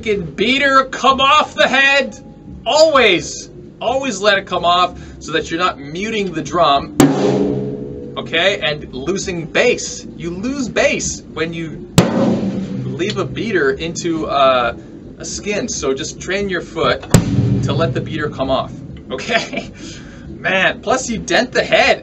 freaking beater come off the head. Always, always let it come off so that you're not muting the drum. Okay, and losing bass. You lose bass when you leave a beater into uh, a skin. So just train your foot to let the beater come off. Okay? Man, plus you dent the head.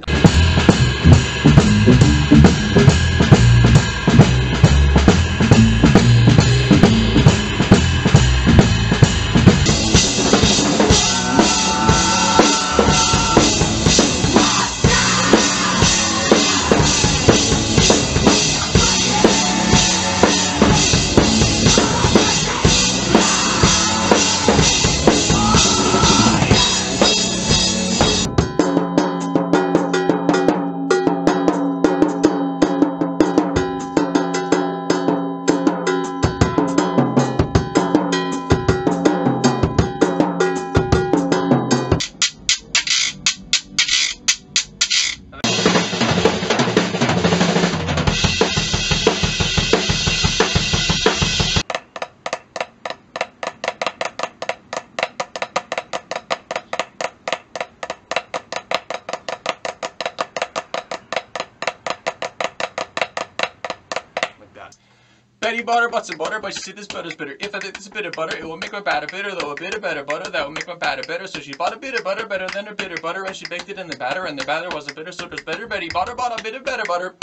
Betty Botter, but she said this butter's bitter. If I think this is bit of butter, it will make my batter bitter. Though a bit of better butter, that will make my batter better. So she bought a bit of butter better than her bitter butter, and she baked it in the batter, and the batter was a bitter, so it was better. Betty Botter bought a bit of better butter.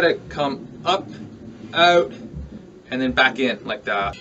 Try to come up, out, and then back in like that.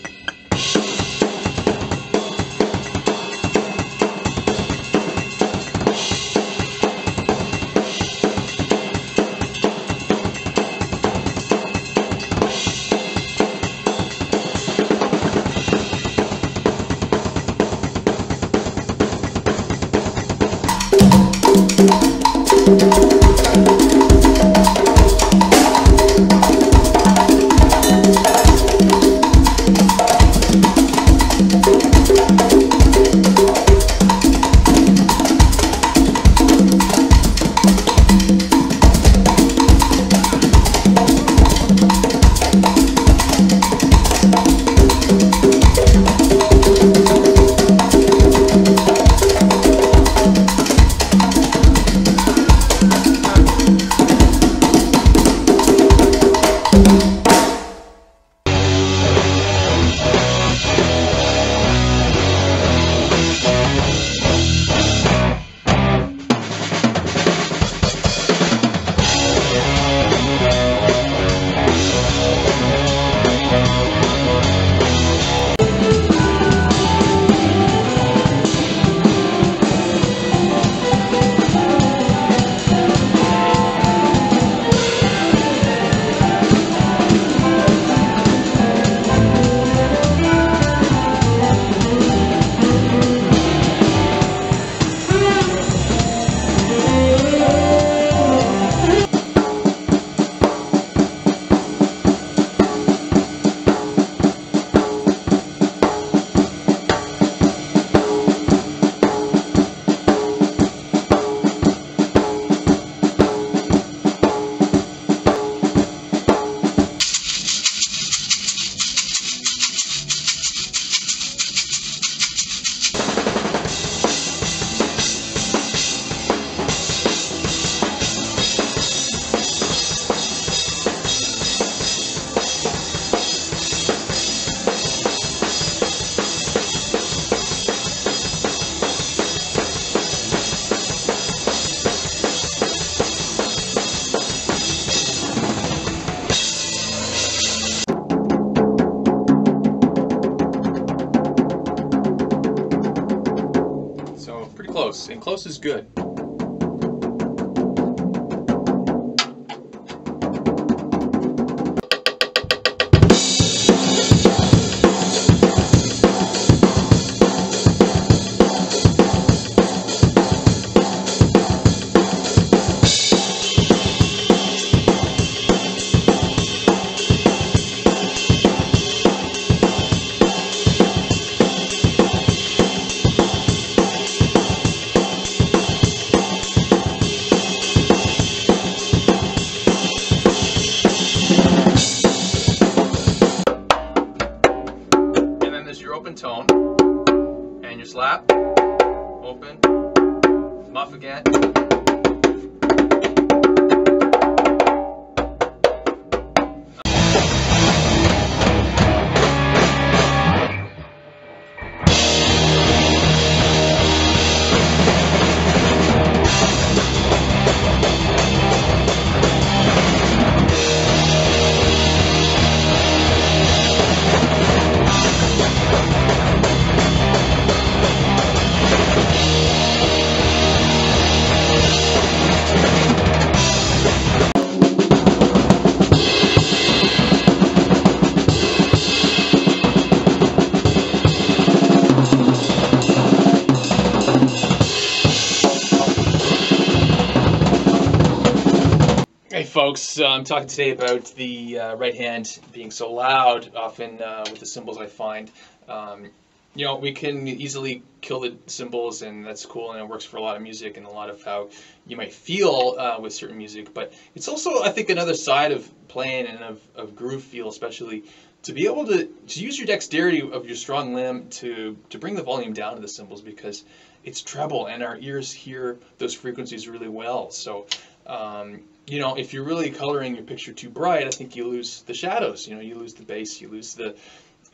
Folks, I'm talking today about the uh, right hand being so loud, often uh, with the cymbals I find. Um, you know, we can easily kill the cymbals, and that's cool, and it works for a lot of music and a lot of how you might feel uh, with certain music. But it's also, I think, another side of playing and of, of groove feel, especially to be able to, to use your dexterity of your strong limb to, to bring the volume down to the cymbals because it's treble, and our ears hear those frequencies really well. So, um, you know, if you're really coloring your picture too bright, I think you lose the shadows. You know, you lose the bass, you lose the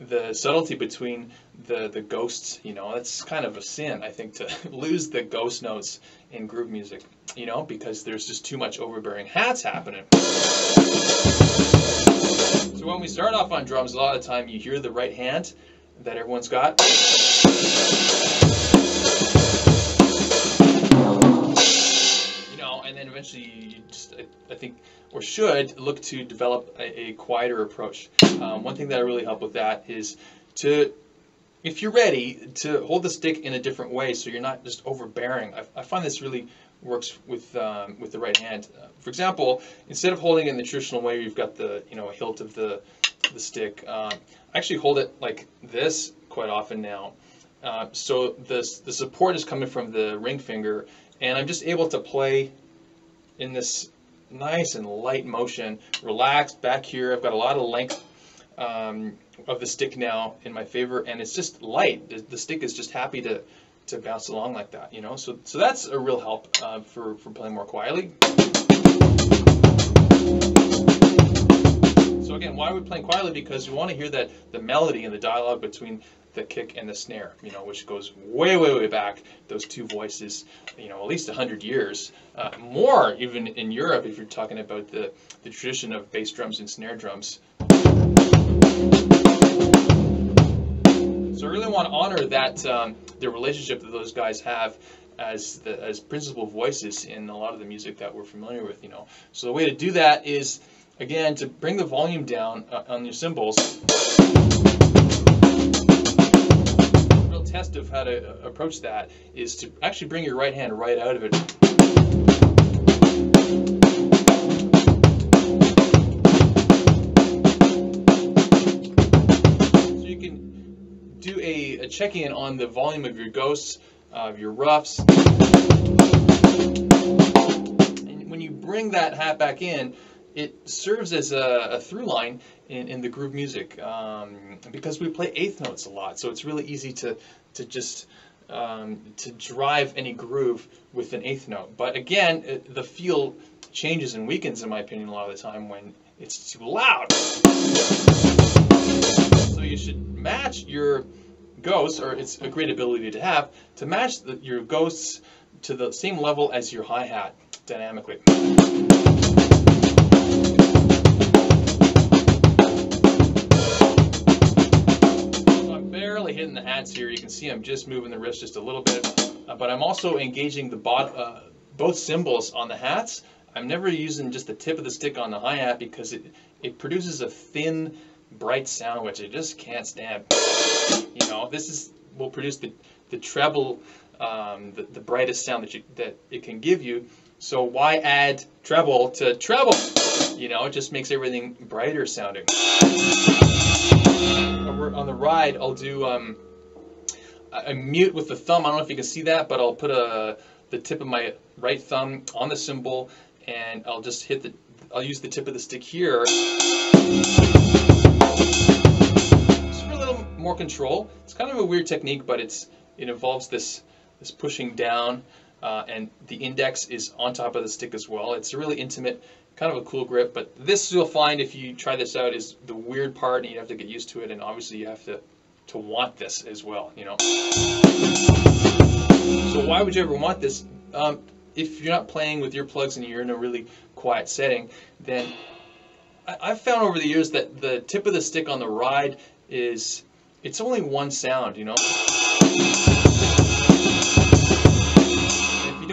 the subtlety between the the ghosts. You know, that's kind of a sin, I think, to lose the ghost notes in groove music. You know, because there's just too much overbearing hats happening. So when we start off on drums, a lot of time you hear the right hand that everyone's got. And eventually you just, I, I think, or should look to develop a, a quieter approach. Um, one thing that I really help with that is to, if you're ready, to hold the stick in a different way so you're not just overbearing. I, I find this really works with um, with the right hand. Uh, for example, instead of holding it in the traditional way, you've got the you know hilt of the the stick. Um, I actually hold it like this quite often now. Uh, so this the support is coming from the ring finger, and I'm just able to play in this nice and light motion, relaxed back here. I've got a lot of length um, of the stick now in my favor, and it's just light. The, the stick is just happy to to bounce along like that, you know. So so that's a real help uh, for for playing more quietly. So again, why are we playing quietly? Because we want to hear that the melody and the dialogue between the kick and the snare, you know, which goes way, way, way back. Those two voices, you know, at least hundred years, uh, more even in Europe. If you're talking about the the tradition of bass drums and snare drums. So I really want to honor that um, the relationship that those guys have as the, as principal voices in a lot of the music that we're familiar with. You know, so the way to do that is again to bring the volume down uh, on your cymbals. Test of how to uh, approach that is to actually bring your right hand right out of it. So you can do a, a check-in on the volume of your ghosts, uh, of your roughs. And when you bring that hat back in, it serves as a, a through line in, in the groove music um, because we play eighth notes a lot. So it's really easy to, to just um, to drive any groove with an eighth note. But again, it, the feel changes and weakens, in my opinion, a lot of the time when it's too loud. So you should match your ghosts, or it's a great ability to have, to match the, your ghosts to the same level as your hi-hat dynamically. Hitting the hats here. You can see I'm just moving the wrist just a little bit. uh, but I'm also engaging the bot, uh, both cymbals on the hats. I'm never using just the tip of the stick on the hi-hat because it, it produces a thin, bright sound which I just can't stand. You know, this is will produce the, the treble, um, the, the brightest sound that, you, that it can give you. So why add treble to treble? You know, it just makes everything brighter sounding. On the ride, I'll do um, a mute with the thumb. I don't know if you can see that, but I'll put a the tip of my right thumb on the cymbal, and I'll just hit the. I'll use the tip of the stick here. Just for a little more control. It's kind of a weird technique, but it's it involves this this pushing down, uh, and the index is on top of the stick as well. It's a really intimate, kind of a cool grip. But this you'll find if you try this out is the weird part, and you have to get used to it, and obviously you have to to want this as well, you know. So why would you ever want this? Um, if you're not playing with your plugs and you're in a really quiet setting, then I, I've found over the years that the tip of the stick on the ride is, it's only one sound, you know.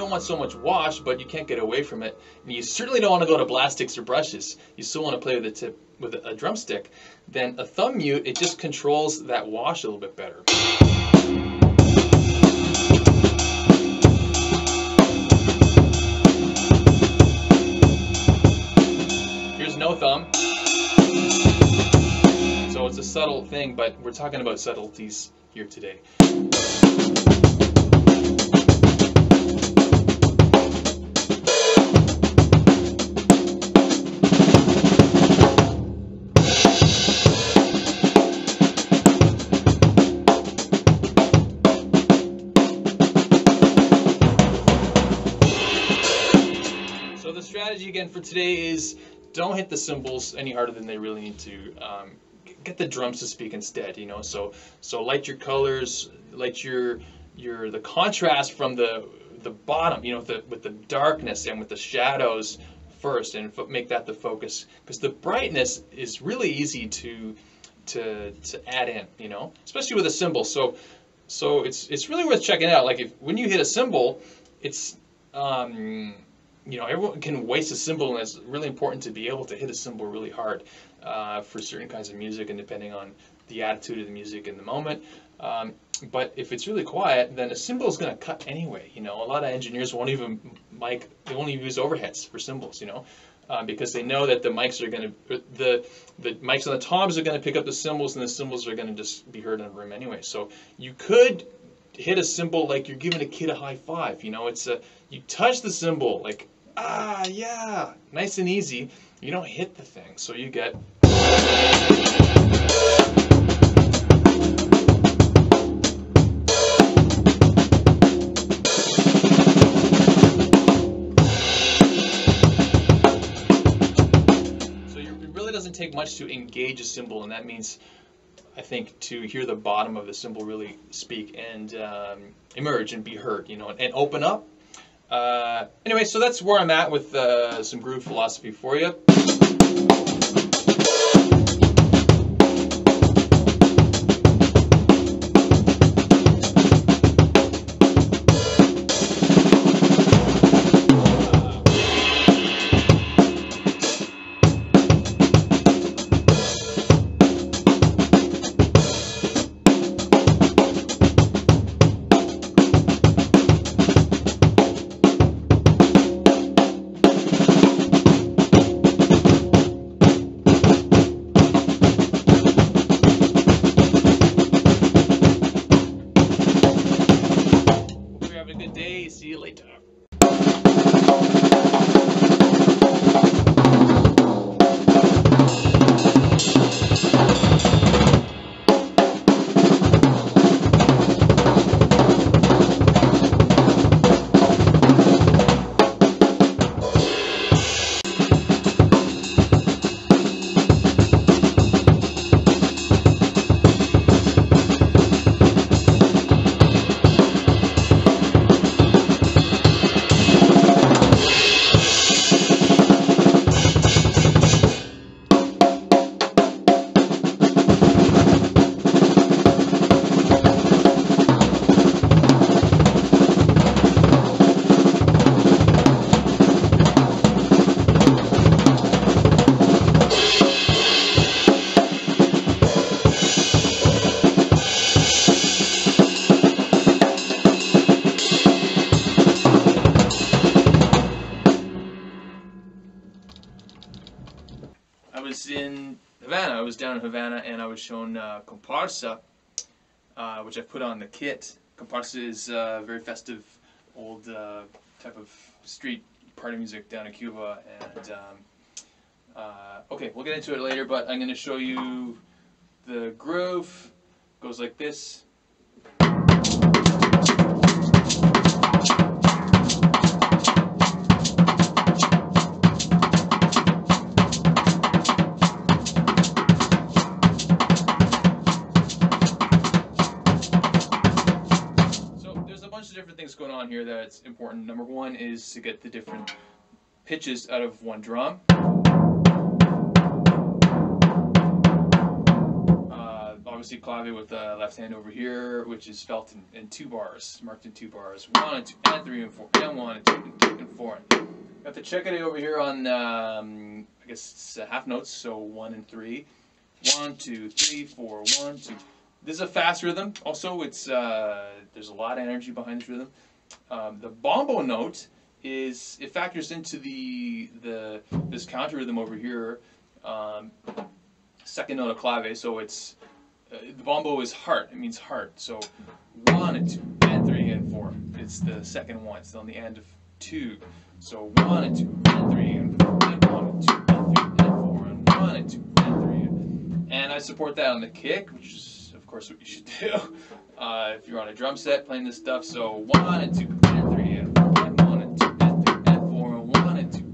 Don't want so much wash, but you can't get away from it, and you certainly don't want to go to blast sticks or brushes, you still want to play with the tip with a drumstick, then a thumb mute, it just controls that wash a little bit better. Here's no thumb. So it's a subtle thing, but we're talking about subtleties here today. Strategy again for today is don't hit the cymbals any harder than they really need to. Um, get the drums to speak instead. You know, so so light your colors, light your your the contrast from the the bottom. You know, with the with the darkness and with the shadows first, and make that the focus because the brightness is really easy to to to add in. You know, especially with a cymbal. So so it's it's really worth checking out. Like if when you hit a cymbal, it's um, you know, everyone can waste a cymbal, and it's really important to be able to hit a cymbal really hard uh, for certain kinds of music, and depending on the attitude of the music in the moment. Um, but if it's really quiet, then a cymbal is going to cut anyway. You know, a lot of engineers won't even mic, they won't use overheads for cymbals. You know, uh, because they know that the mics are going to the the mics on the toms are going to pick up the cymbals, and the cymbals are going to just be heard in the room anyway. So you could hit a cymbal like you're giving a kid a high five. You know, it's a you touch the cymbal like ah yeah, nice and easy. You don't hit the thing, so you get. So it really doesn't take much to engage a cymbal, and that means I think, to hear the bottom of the cymbal really speak and um, emerge and be heard, you know, and, and open up. Uh, anyway, so that's where I'm at with uh, some groove philosophy for you. Shown uh, comparsa, uh, which I put on the kit. Comparsa is uh, very festive, old uh, type of street party music down in Cuba. And um, uh, okay, we'll get into it later, but I'm going to show you the groove. Goes like this. Going on here that's important. Number one is to get the different pitches out of one drum. Uh, obviously clave with the left hand over here, which is felt in, in, two bars, marked in two bars. One and two, and three and four, and one and two, and two and four. Got the checkade over here on, um, I guess, half notes, so one and three. One, two, three, four, one, two. This is a fast rhythm. Also, it's uh, there's a lot of energy behind this rhythm. Um, the bombo note is it factors into the the this counter rhythm over here. Um, second note of clave, so it's uh, the bombo is heart. It means heart. So one and two and three and four. It's the second one. It's on the end of two. So one and two and three and four and one and two and three and four and one and two and three. And I support that on the kick, which is of course, what you should do uh, if you're on a drum set playing this stuff. So one and two and three and four one and two and three and four and one and two.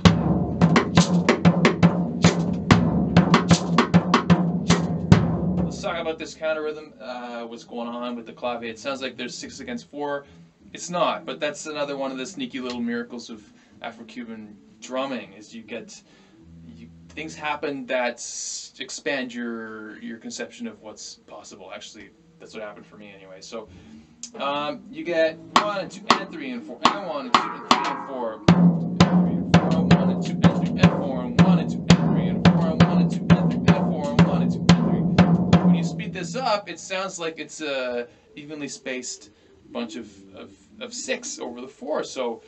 Let's talk about this counter rhythm. Uh, what's going on with the clave? It sounds like there's six against four. It's not, but that's another one of the sneaky little miracles of Afro-Cuban drumming. Is you get things happen that expand your your conception of what's possible. Actually, that's what happened for me anyway. So um, you get one and two and three and four and one and two and three and four. And three and four and one and two and three and four and one and two and three and four and one and two and three and four and one and two and three. When you speed this up, it sounds like it's a evenly spaced bunch of, of, of six over the four. So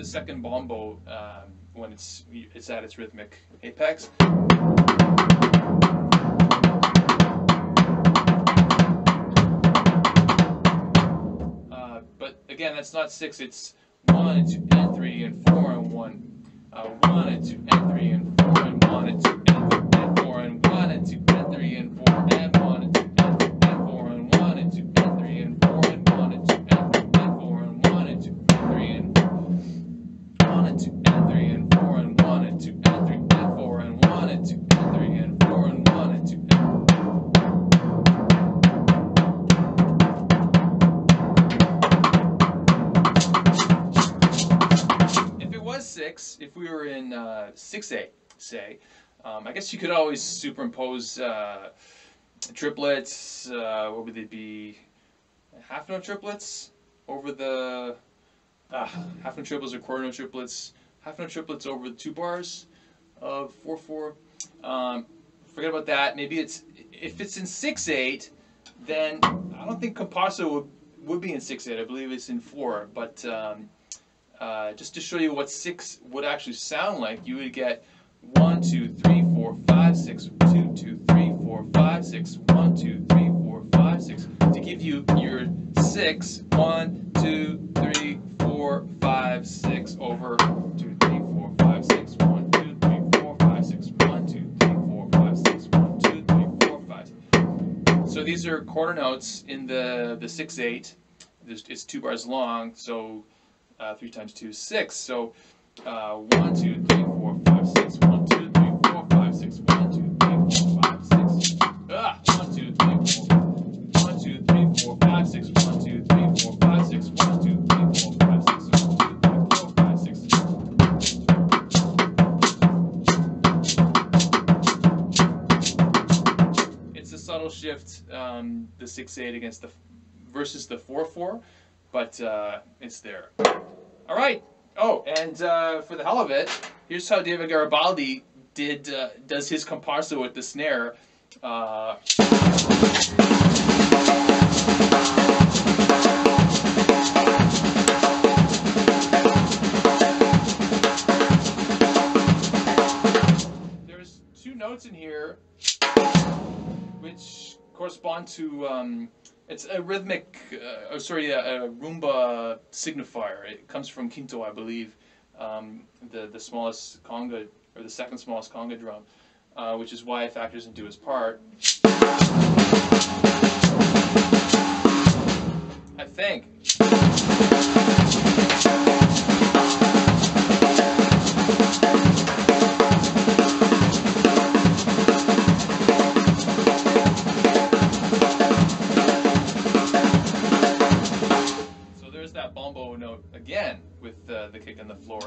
the second bombo um, when it's it's at its rhythmic apex. Uh, but again, that's not six. It's one and two and three and four and one, uh, one and two and three and four and one and two and three and four and one and two and three and four and one and two and three and four and one and two and three and four and uh, six eight, say, um, I guess you could always superimpose uh, triplets. Uh, what would they be? Half note triplets over the uh, half note triplets or quarter note triplets, half note triplets over the two bars of 4-4. Um, forget about that. Maybe it's, if it's in 6-8, then I don't think Comparsa would, would be in 6-8. I believe it's in 4. But um, uh, just to show you what 6 would actually sound like, you would get 1, 2, 3, 4, 5, 6, 2, 2, 3, 4, 5, 6, 1, 2, 3, 4, 5, 6, to give you your 6, 1, 2, 3, four, five, six over two, three, four, five, six, one, two, three, four, five, six, one, two, three, four, five, six, one, two, three, four, five. So these are quarter notes in the the six eight. It's two bars long, so uh, three times two is six. So uh, one, two, three, four, five, six, one, two, three, four, five, six, one, two, three, four, five, six. Ah, one, two, three, four, one, two, three, four, five, six, one, two, three, four, five, six, one, two, three, four, five. subtle shift, um, the 6-8 against the versus the 4-4, but uh, it's there. All right. Oh, and uh, for the hell of it, here's how David Garibaldi did uh, does his comparsa with the snare. Uh... There's two notes in here which correspond to um, it's a rhythmic, uh, oh, sorry, a, a rumba signifier. It comes from Quinto, I believe, um, the the smallest conga or the second smallest conga drum, uh, which is why it factors into his part. I think. The floor.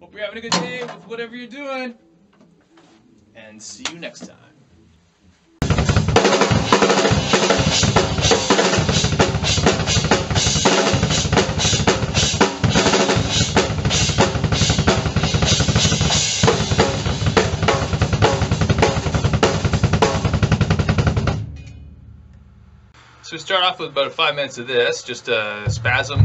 Hope you're having a good day with whatever you're doing. And see you next time. Start off with about five minutes of this, just a spasm.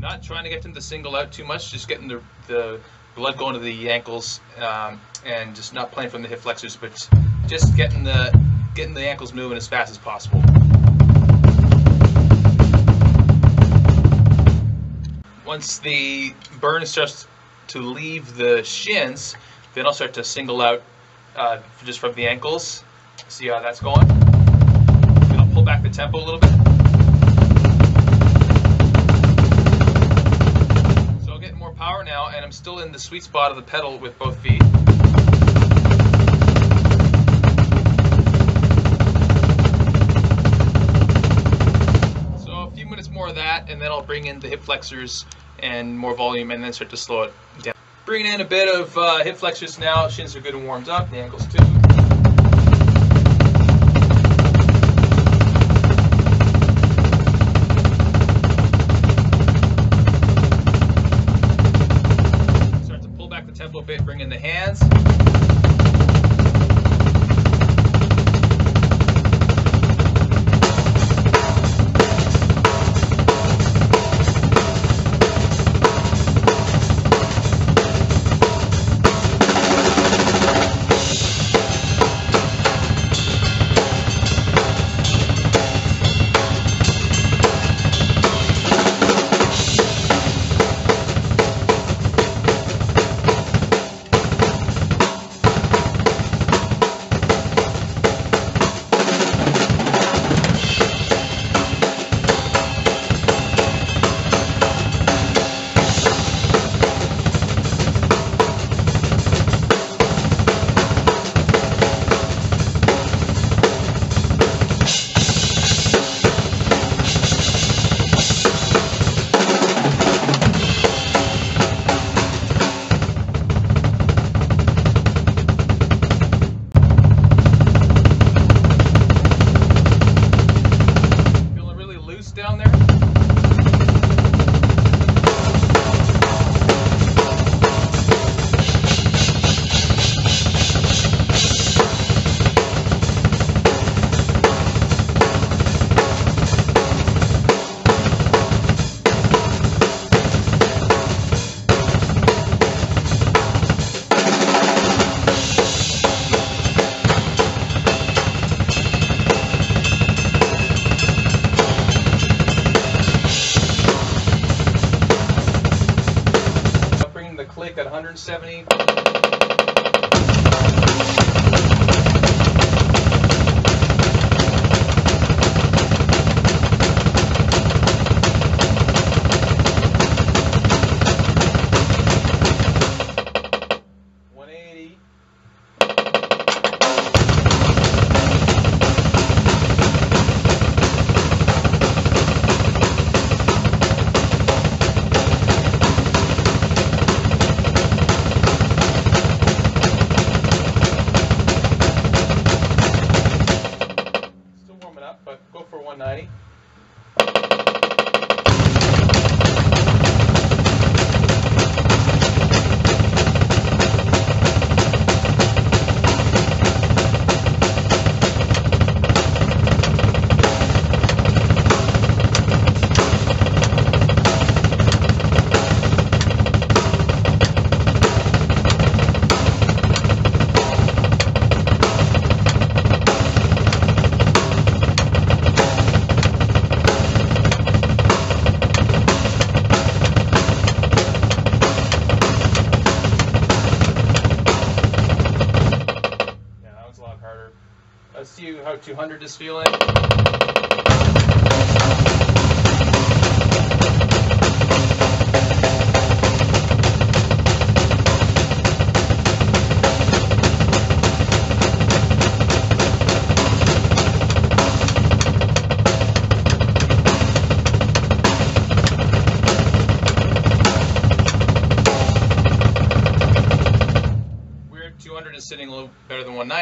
Not trying to get them to single out too much, just getting the, the blood going to the ankles, um, and just not playing from the hip flexors, but just getting the getting the ankles moving as fast as possible. Once the burn starts to leave the shins, then I'll start to single out uh, just from the ankles. See how that's going? And I'll pull back the tempo a little bit. So I'm getting more power now, and I'm still in the sweet spot of the pedal with both feet. So a few minutes more of that, and then I'll bring in the hip flexors and more volume, and then start to slow it down. Bringing in a bit of uh, hip flexors now. Shins are good and warmed up. The ankles too. Start to pull back the tempo a bit. Bring in the hands. 170. let's see how 200 is feeling.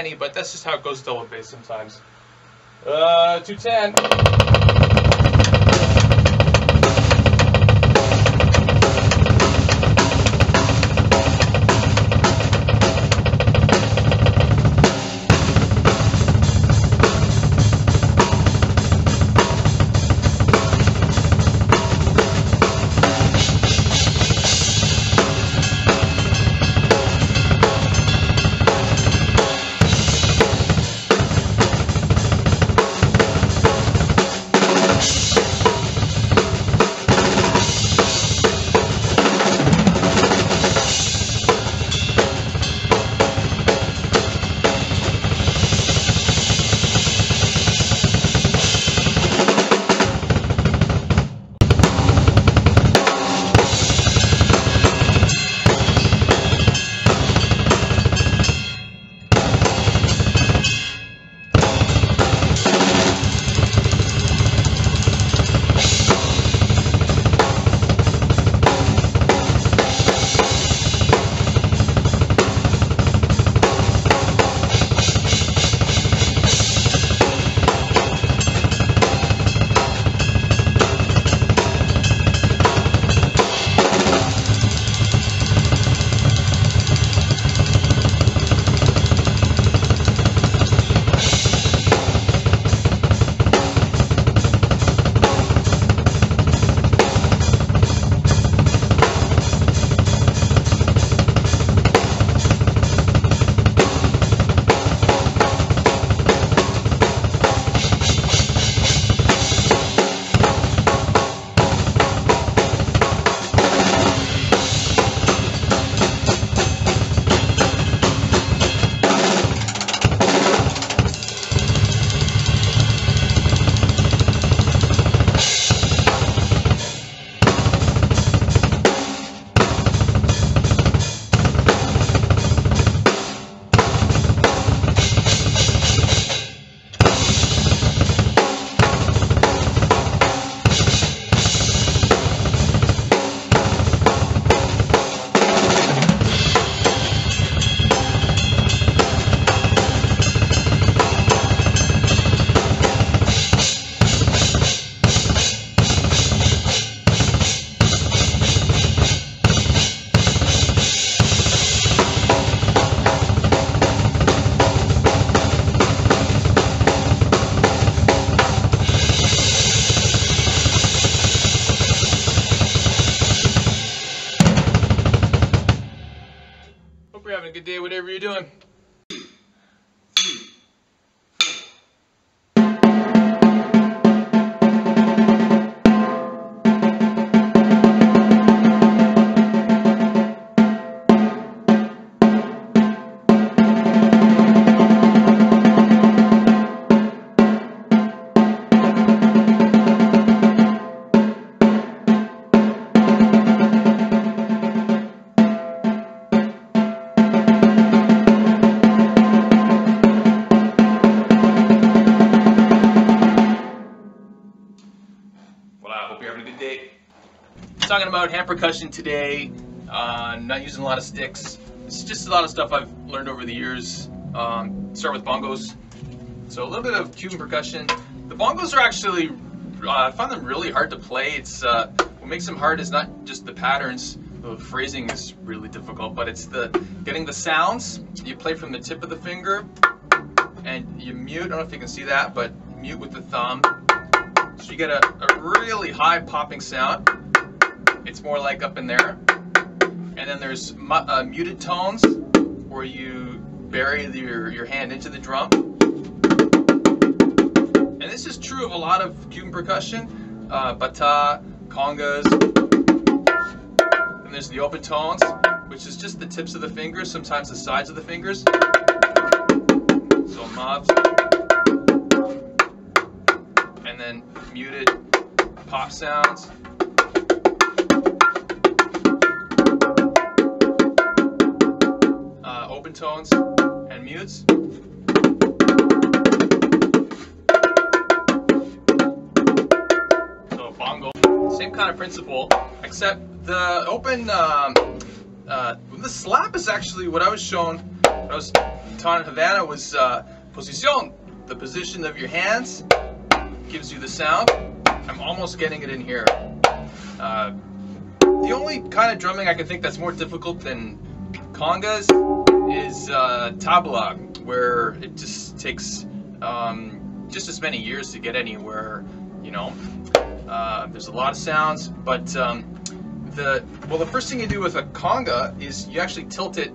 190, but that's just how it goes double bass sometimes. Uh, 210. Percussion today. Uh, not using a lot of sticks. It's just a lot of stuff I've learned over the years. Um, start with bongos. So a little bit of Cuban percussion. The bongos are actually, uh, I find them really hard to play. It's uh, what makes them hard is not just the patterns. The phrasing is really difficult, but it's the getting the sounds. You play from the tip of the finger, and you mute. I don't know if you can see that, but mute with the thumb. So you get a, a really high popping sound. It's more like up in there. And then there's mu- uh, muted tones where you bury the, your, your hand into the drum. And this is true of a lot of Cuban percussion, uh, bata, congas. And there's the open tones, which is just the tips of the fingers, sometimes the sides of the fingers. So mobs. And then muted pop sounds. Open tones and mutes. So bongo, same kind of principle, except the open, um, uh, the slap is actually what I was shown, I was taught in Havana was uh, posición, the position of your hands gives you the sound. I'm almost getting it in here. Uh, the only kind of drumming I can think that's more difficult than congas is uh, tabla, where it just takes um, just as many years to get anywhere. You know, uh, there's a lot of sounds, but um, the well, the first thing you do with a conga is you actually tilt it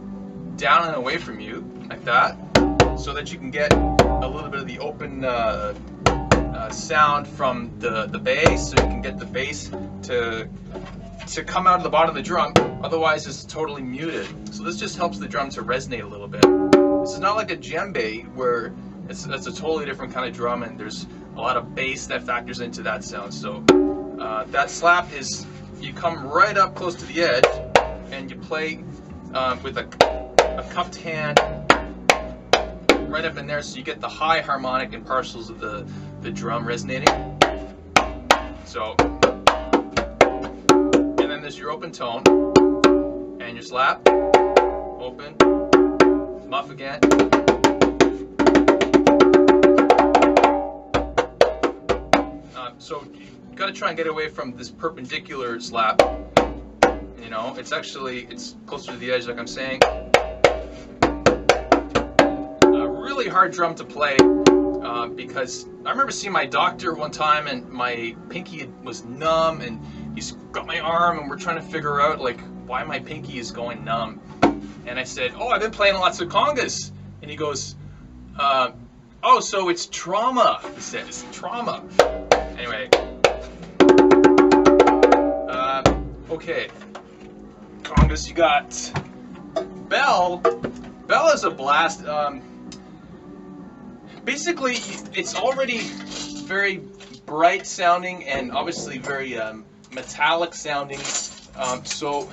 down and away from you like that, so that you can get a little bit of the open uh, uh, sound from the the bass, so you can get the bass to to come out of the bottom of the drum. Otherwise, it's totally muted. So this just helps the drum to resonate a little bit. This is not like a djembe where it's, it's a totally different kind of drum and there's a lot of bass that factors into that sound. So uh, that slap is you come right up close to the edge and you play um, with a, a cupped hand right up in there so you get the high harmonic and partials of the, the drum resonating. So is your open tone and your slap, open, muff again. Um, so you got to try and get away from this perpendicular slap. You know, it's actually, it's closer to the edge like I'm saying. A really hard drum to play uh, because I remember seeing my doctor one time and my pinky was numb and he's got my arm and we're trying to figure out like why my pinky is going numb. And I said, oh, I've been playing lots of congas. And he goes, uh, oh, so it's trauma. He said, it's trauma. Anyway. Uh, okay. Congas, you got Bell. Bell is a blast. Um, basically, it's already very bright sounding and obviously very um, metallic sounding. Um, so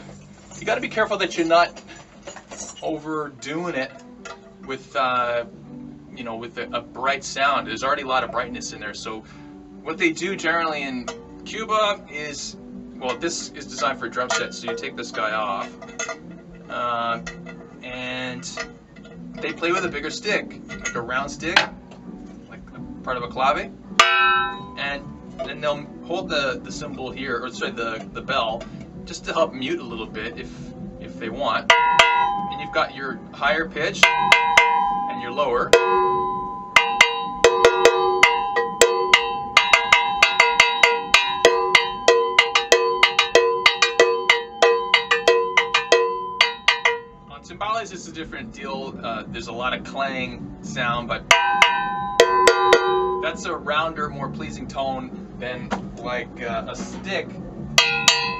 you got to be careful that you're not overdoing it with, uh, you know, with a, a, bright sound. There's already a lot of brightness in there. So what they do generally in Cuba is, well, this is designed for a drum set. So you take this guy off, uh, and they play with a bigger stick, like a round stick, like part of a clave, and then they'll hold the, the cymbal here, or sorry, the, the bell, just to help mute a little bit if, if they want. And you've got your higher pitch and your lower. On timbales, it's a different deal. Uh, there's a lot of clang sound, but that's a rounder, more pleasing tone than like uh, a stick.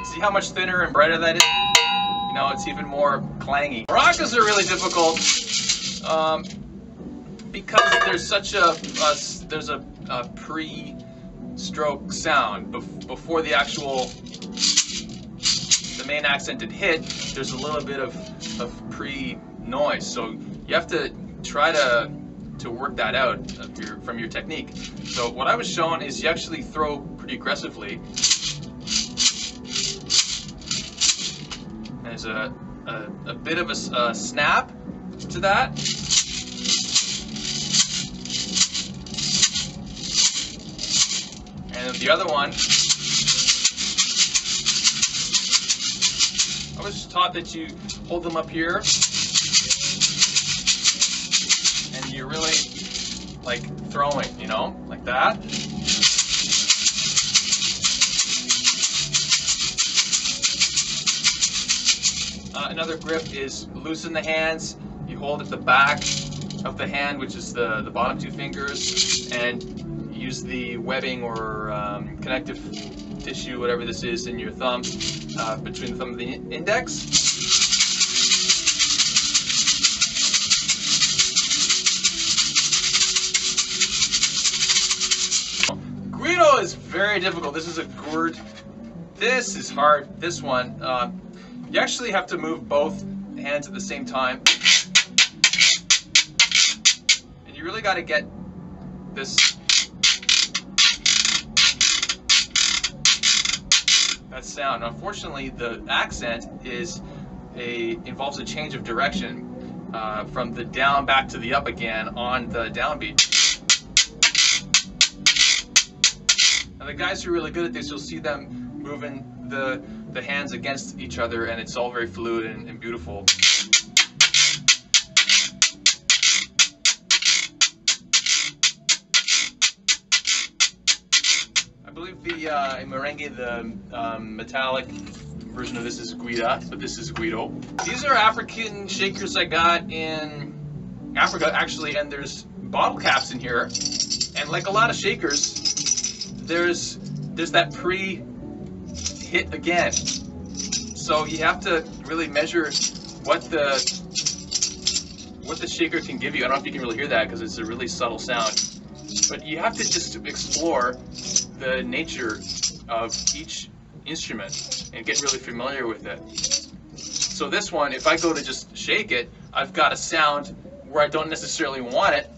See how much thinner and brighter that is? You know, it's even more clangy. Maracas are really difficult um, because there's such a, a there's a, a pre-stroke sound Bef before the actual the main accented hit. There's a little bit of, of pre-noise, so you have to try to to work that out your, from your technique. So what I was shown is you actually throw pretty aggressively. There's a, a, a bit of a, a snap to that. And the other one, I was taught that you hold them up here like throwing, you know, like that. Uh, another grip is loosen the hands. You hold at the back of the hand, which is the, the bottom two fingers, and use the webbing or um, connective tissue, whatever this is, in your thumb, uh, between the thumb and the index. Very difficult. This is a gourd. This is hard. This one, uh, you actually have to move both hands at the same time. And you really got to get this that sound. Unfortunately, the accent is a involves a change of direction uh, from the down back to the up again on the downbeat. And the guys who are really good at this, you'll see them moving the the hands against each other, and it's all very fluid and, and beautiful. I believe the uh, merengue, the um, metallic version of this is güira, but this is güiro. These are African shakers I got in Africa, actually, and there's bottle caps in here. And like a lot of shakers, there's there's that pre-hit again. So you have to really measure what the what the shaker can give you. I don't know if you can really hear that because it's a really subtle sound. But you have to just explore the nature of each instrument and get really familiar with it. So this one, if I go to just shake it, I've got a sound where I don't necessarily want it.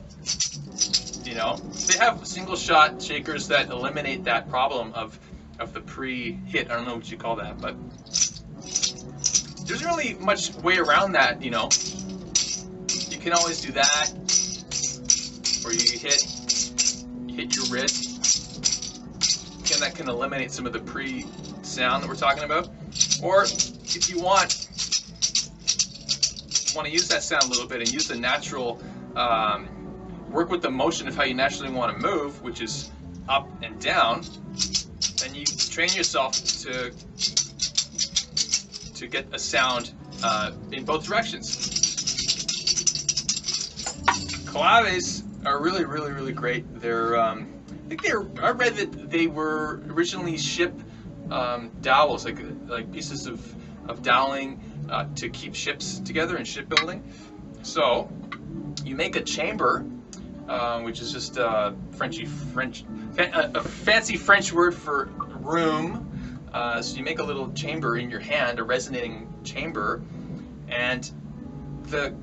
You know, they have single shot shakers that eliminate that problem of of the pre-hit. I don't know what you call that, but there's really much way around that. You know, you can always do that, or you hit hit your wrist. Again, that can eliminate some of the pre sound that we're talking about. Or if you want want to use that sound a little bit and use the natural um, work with the motion of how you naturally want to move, which is up and down, then you train yourself to to get a sound uh, in both directions. Claves are really, really, really great. They're um, I think they're. I read that they were originally ship um, dowels, like like pieces of of doweling uh, to keep ships together in shipbuilding. So you make a chamber, uh, which is just a Frenchy French, a, a fancy French word for room. Uh, so you make a little chamber in your hand, a resonating chamber, and the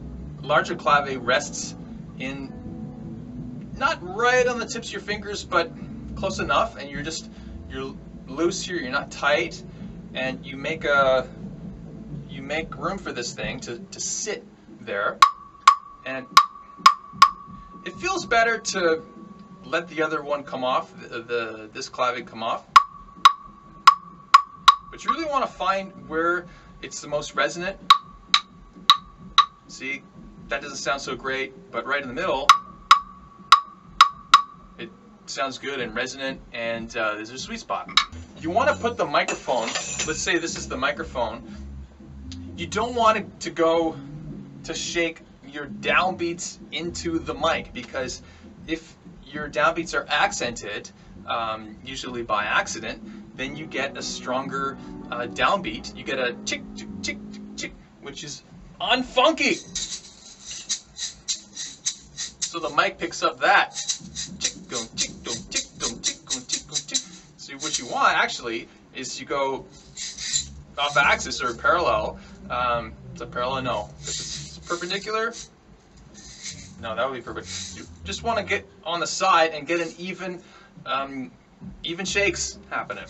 larger clave rests in not right on the tips of your fingers, but close enough, and you're just you're loose here, you're not tight, and you make a you make room for this thing to, to sit there. And it feels better to let the other one come off, the, the this clave come off. But you really want to find where it's the most resonant. See, that doesn't sound so great, but right in the middle, it sounds good and resonant and uh, there's a sweet spot. You want to put the microphone, let's say this is the microphone, you don't want it to go to shake your downbeats into the mic because if your downbeats are accented, um, usually by accident, then you get a stronger uh, downbeat. You get a chick, chick, chick, chick, which is unfunky. So the mic picks up that. Chick, go, chick, what you want actually is you go off axis or parallel. Um, it's a parallel, no. It's perpendicular, no, that would be perfect. You just want to get on the side and get an even, um, even shakes happening.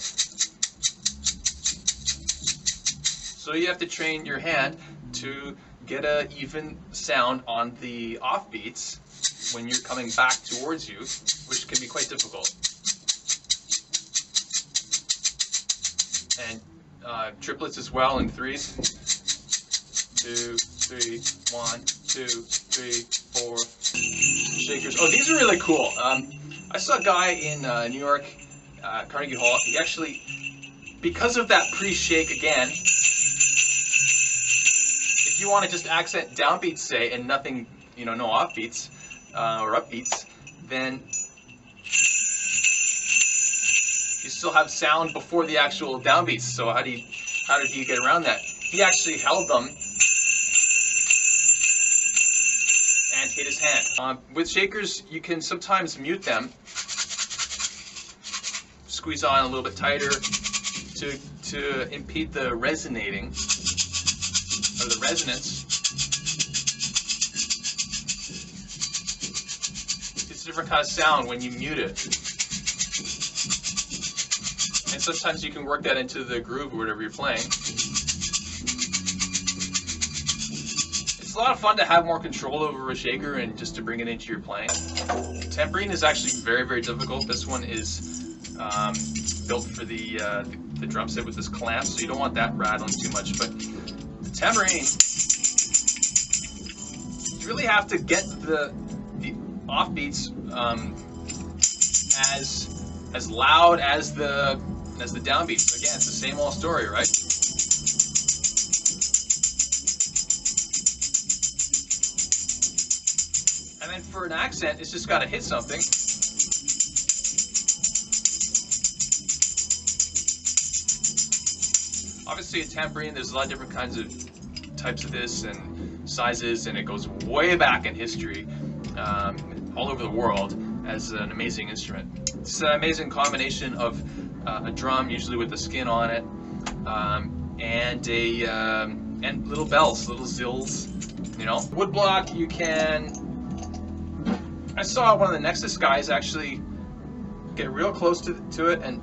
So you have to train your hand to get a even sound on the offbeats when you're coming back towards you, which can be quite difficult. and uh, triplets as well in threes. Two, three, one, two, three, four. Shakers. Oh, these are really cool. Um, I saw a guy in uh, New York, uh, Carnegie Hall. He actually, because of that pre-shake again, if you want to just accent downbeats, say, and nothing, you know, no offbeats uh, or upbeats, then you still have sound before the actual downbeats. So how do you, how did he get around that? He actually held them hit his hand. Um, with shakers, you can sometimes mute them. Squeeze on a little bit tighter to to impede the resonating or the resonance. It's a different kind of sound when you mute it. And sometimes you can work that into the groove or whatever you're playing. A lot of fun to have more control over a shaker and just to bring it into your playing. Tambourine is actually very, very difficult. This one is um, built for the, uh, the, the drum set with this clamp, so you don't want that rattling too much. But the tambourine, you really have to get the the offbeats um, as as loud as the as the downbeats. Again, it's the same old story, right? For an accent, it's just got to hit something. Obviously, a tambourine, there's a lot of different kinds of types of this and sizes, and it goes way back in history, um, all over the world, as an amazing instrument. It's an amazing combination of uh, a drum, usually with the skin on it, um, and a um, and little bells, little zills. You know, woodblock. You can. I saw one of the Nexus guys actually get real close to to it and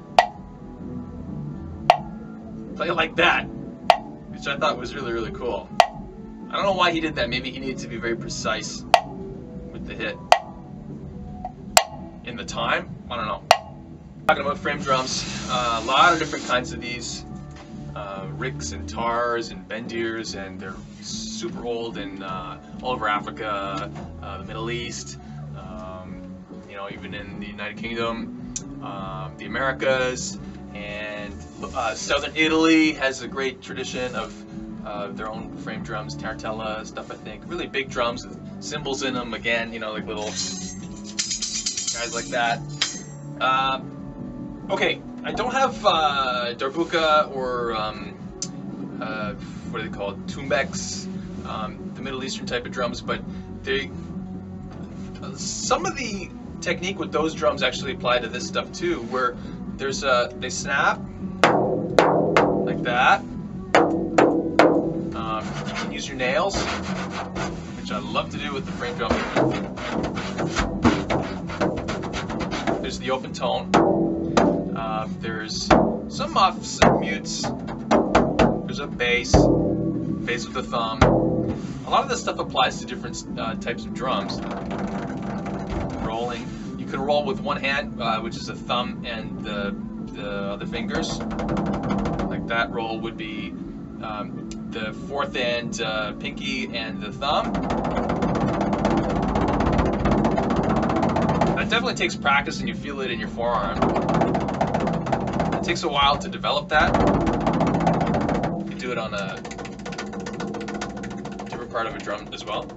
play it like that, which I thought was really really cool. I don't know why he did that. Maybe he needed to be very precise with the hit in the time. I don't know. Talking about frame drums, uh, a lot of different kinds of these. Uh, ricks and tars and bendirs, and they're super old in uh, all over Africa, uh, the Middle East, know, even in the United Kingdom, um, the Americas, and uh, southern Italy has a great tradition of uh, their own frame drums, tarantella stuff. I think really big drums with cymbals in them. Again, you know, like little guys like that. Um, Okay, I don't have uh, Darbuka or um, uh, what are they called? Doumbeks, um, the Middle Eastern type of drums, but they uh, some of the technique with those drums actually apply to this stuff too, where there's a they snap like that. Um, you can use your nails, which I love to do with the frame drum. There's the open tone. Um, there's some muffs and mutes. There's a bass, bass with the thumb. A lot of this stuff applies to different uh, types of drums. Rolling. You can roll with one hand, uh, which is the thumb and the, the other fingers. Like that roll would be um, the fourth and uh, pinky and the thumb. That definitely takes practice and you feel it in your forearm. It takes a while to develop that. You do it on a different part of a drum as well.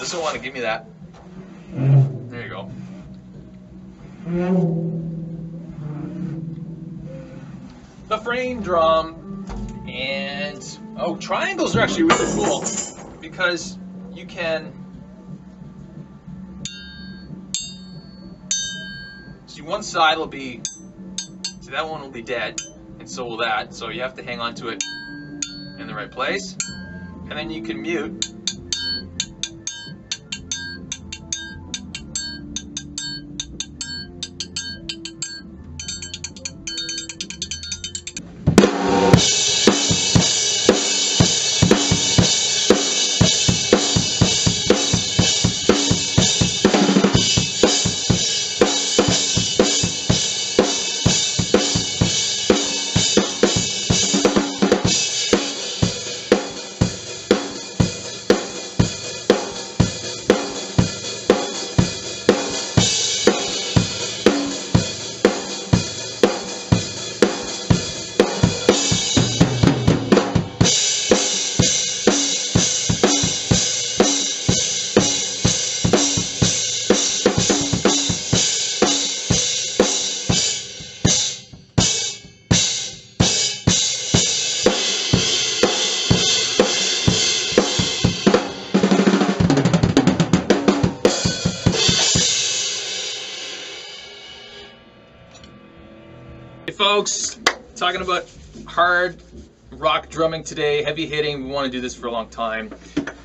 Doesn't want to give me that. There you go. The frame drum and oh, triangles are actually really cool because you can see one side will be see that one will be dead and so will that so you have to hang on to it in the right place and then you can mute talking about hard rock drumming today, heavy hitting. We want to do this for a long time.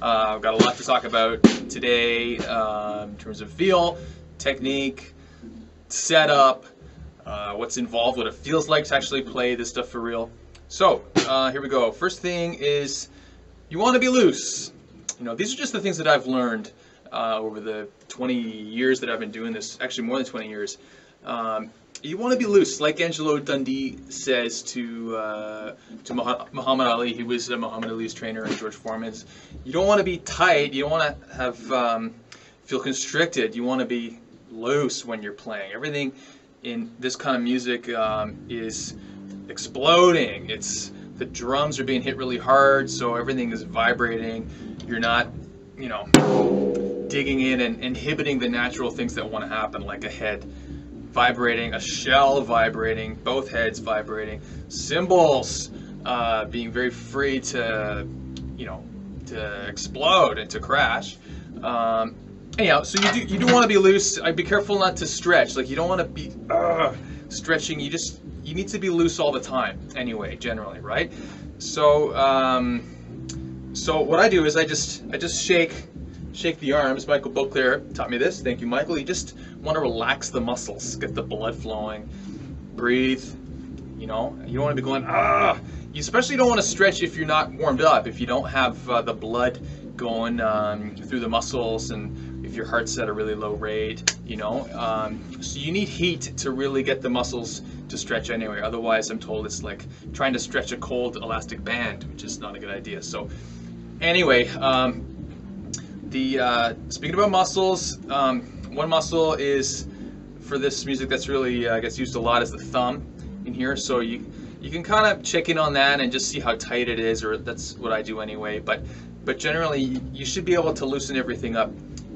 Uh, I've got a lot to talk about today um, in terms of feel, technique, setup, uh, what's involved, what it feels like to actually play this stuff for real. So uh, here we go. First thing is you want to be loose. You know, these are just the things that I've learned uh, over the 20 years that I've been doing this. Actually, more than 20 years. Um, you want to be loose, like Angelo Dundee says to uh, to Muhammad Ali. He was uh, Muhammad Ali's trainer and George Foreman's. You don't want to be tight. You don't want to have um, feel constricted. You want to be loose when you're playing. Everything in this kind of music um, is exploding. It's the drums are being hit really hard, so everything is vibrating. You're not, you know, digging in and inhibiting the natural things that want to happen, like a head vibrating, a shell vibrating, both heads vibrating, cymbals uh, being very free to, you know, to explode and to crash. Um, anyhow, so you do you do want to be loose. I'd be careful not to stretch. Like you don't want to be uh, stretching. You just you need to be loose all the time. Anyway, generally, right? So um, so what I do is I just I just shake shake the arms. Michael Beauclair taught me this. Thank you, Michael. You just want to relax the muscles, get the blood flowing, breathe. You know, you don't want to be going ah. You especially don't want to stretch if you're not warmed up, if you don't have uh, the blood going um, through the muscles, and if your heart's at a really low rate. You know, um, so you need heat to really get the muscles to stretch anyway. Otherwise, I'm told it's like trying to stretch a cold elastic band, which is not a good idea. So, anyway. Um, the uh, speaking about muscles, um, one muscle is for this music that's really uh, gets used a lot is the thumb in here. So you you can kind of check in on that and just see how tight it is, or that's what I do anyway. But but generally, you should be able to loosen everything up,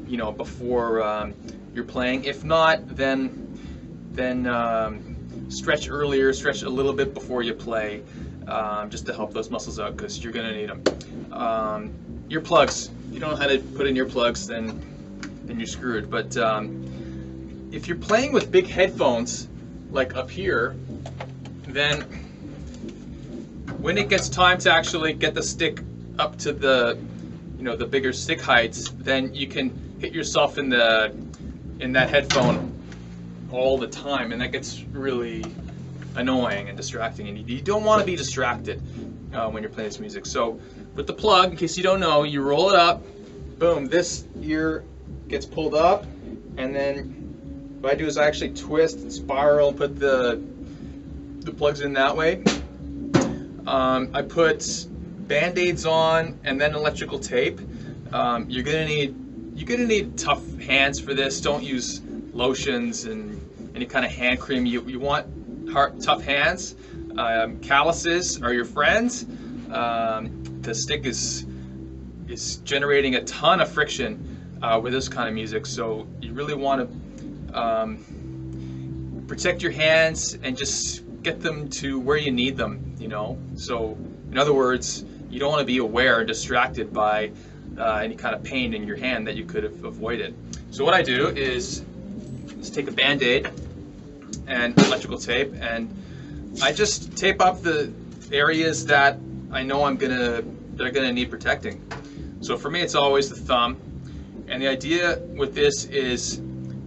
you know, before um, you're playing. If not, then then um, stretch earlier, stretch a little bit before you play, um, just to help those muscles out because you're gonna need them. Um, earplugs you don't know how to put in your plugs, then then you're screwed. But um, if you're playing with big headphones, like up here, then when it gets time to actually get the stick up to the you know the bigger stick heights, then you can hit yourself in the in that headphone all the time, and that gets really annoying and distracting. And you don't want to be distracted uh, when you're playing this music. So with the plug, in case you don't know, you roll it up, boom, this ear gets pulled up, and then what I do is I actually twist and spiral, and put the, the plugs in that way. Um, I put band-aids on and then electrical tape. Um, you're gonna need you're gonna need tough hands for this. Don't use lotions and any kind of hand cream. You, you want hard, tough hands. Um, calluses are your friends. Um, the stick is is generating a ton of friction uh, with this kind of music. So you really want to um, protect your hands and just get them to where you need them. You know. So in other words, you don't want to be aware and distracted by uh, any kind of pain in your hand that you could have avoided. So what I do is just take a band-aid and electrical tape and I just tape up the areas that I know I'm gonna that are gonna need protecting. So for me, it's always the thumb. And the idea with this is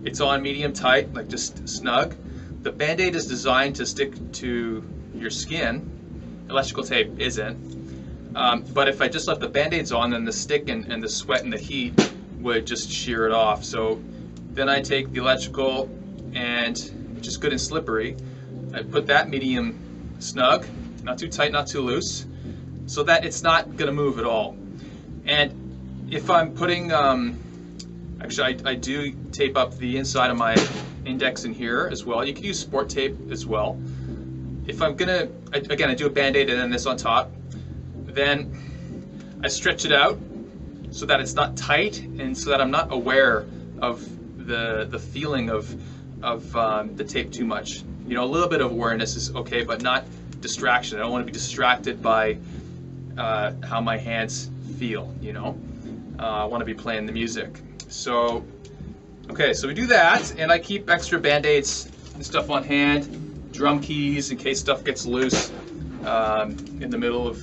it's on medium tight, like just snug. The Band-Aid is designed to stick to your skin. Electrical tape isn't. Um, but if I just left the Band-Aids on, then the stick and, and the sweat and the heat would just shear it off. So then I take the electrical and which is good and slippery. I put that medium snug, not too tight, not too loose so that it's not going to move at all. And if I'm putting, um, actually I, I, do tape up the inside of my index in here as well. You can use sport tape as well. If I'm gonna, again, I do a band-aid and then this on top, then I stretch it out so that it's not tight and so that I'm not aware of the, the feeling of, of um, the tape too much. You know, a little bit of awareness is okay, but not distraction. I don't want to be distracted by uh, how my hands feel, you know. Uh, I want to be playing the music. So, okay, so we do that, and I keep extra band-aids and stuff on hand. drum keys in case stuff gets loose um, in the middle of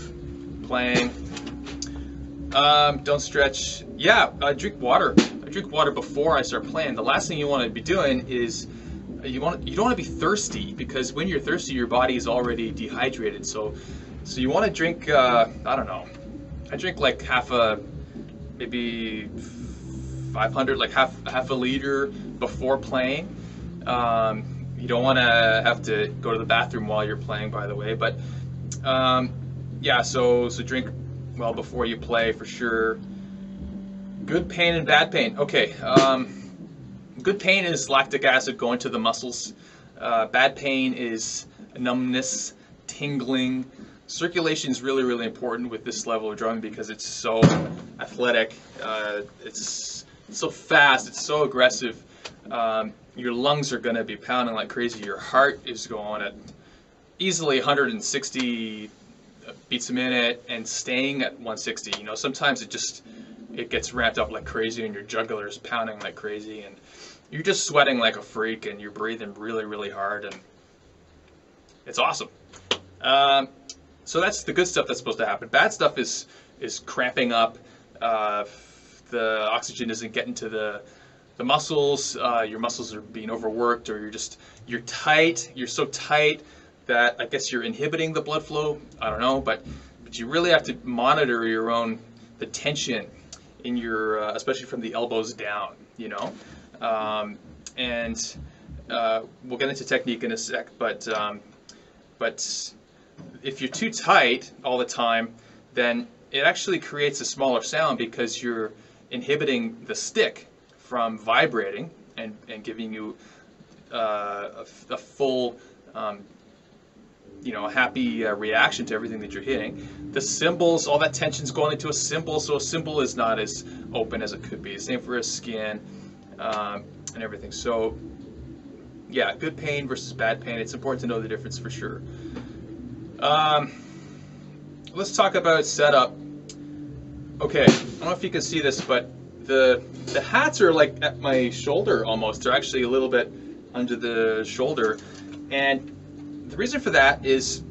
playing. Um, don't stretch. Yeah, I drink water. I drink water before I start playing. The last thing you want to be doing is you want you don't want to be thirsty because when you're thirsty, your body is already dehydrated. So, so you want to drink. Uh, I don't know. I drink like half a, maybe 500, like half half a liter before playing. Um, you don't want to have to go to the bathroom while you're playing, by the way. But um, yeah, so so drink well before you play for sure. Good pain and bad pain. Okay. Um, good pain is lactic acid going to the muscles. Uh, bad pain is numbness, tingling. Circulation is really, really important with this level of drumming because it's so athletic. Uh, it's so fast. It's so aggressive. Um, your lungs are going to be pounding like crazy. Your heart is going at easily 160 beats a minute and staying at 160. You know, sometimes it just it gets ramped up like crazy and your jugular is pounding like crazy and you're just sweating like a freak and you're breathing really, really hard and it's awesome. Um, so that's the good stuff that's supposed to happen. Bad stuff is is cramping up. Uh, the oxygen isn't getting to the the muscles. Uh, your muscles are being overworked, or you're just you're tight. You're so tight that I guess you're inhibiting the blood flow. I don't know, but but you really have to monitor your own the tension in your, uh, especially from the elbows down. You know, um, and uh, we'll get into technique in a sec, but um, but if you're too tight all the time, then it actually creates a smaller sound because you're inhibiting the stick from vibrating and, and giving you uh, a, a, full, um, you know, happy uh, reaction to everything that you're hitting. The cymbals, all that tension's going into a cymbal, so a cymbal is not as open as it could be. Same for a skin um, and everything. So, yeah, good pain versus bad pain. It's important to know the difference for sure. Um, let's talk about setup. Okay, I don't know if you can see this, but the the hats are like at my shoulder almost. They're actually a little bit under the shoulder, and the reason for that is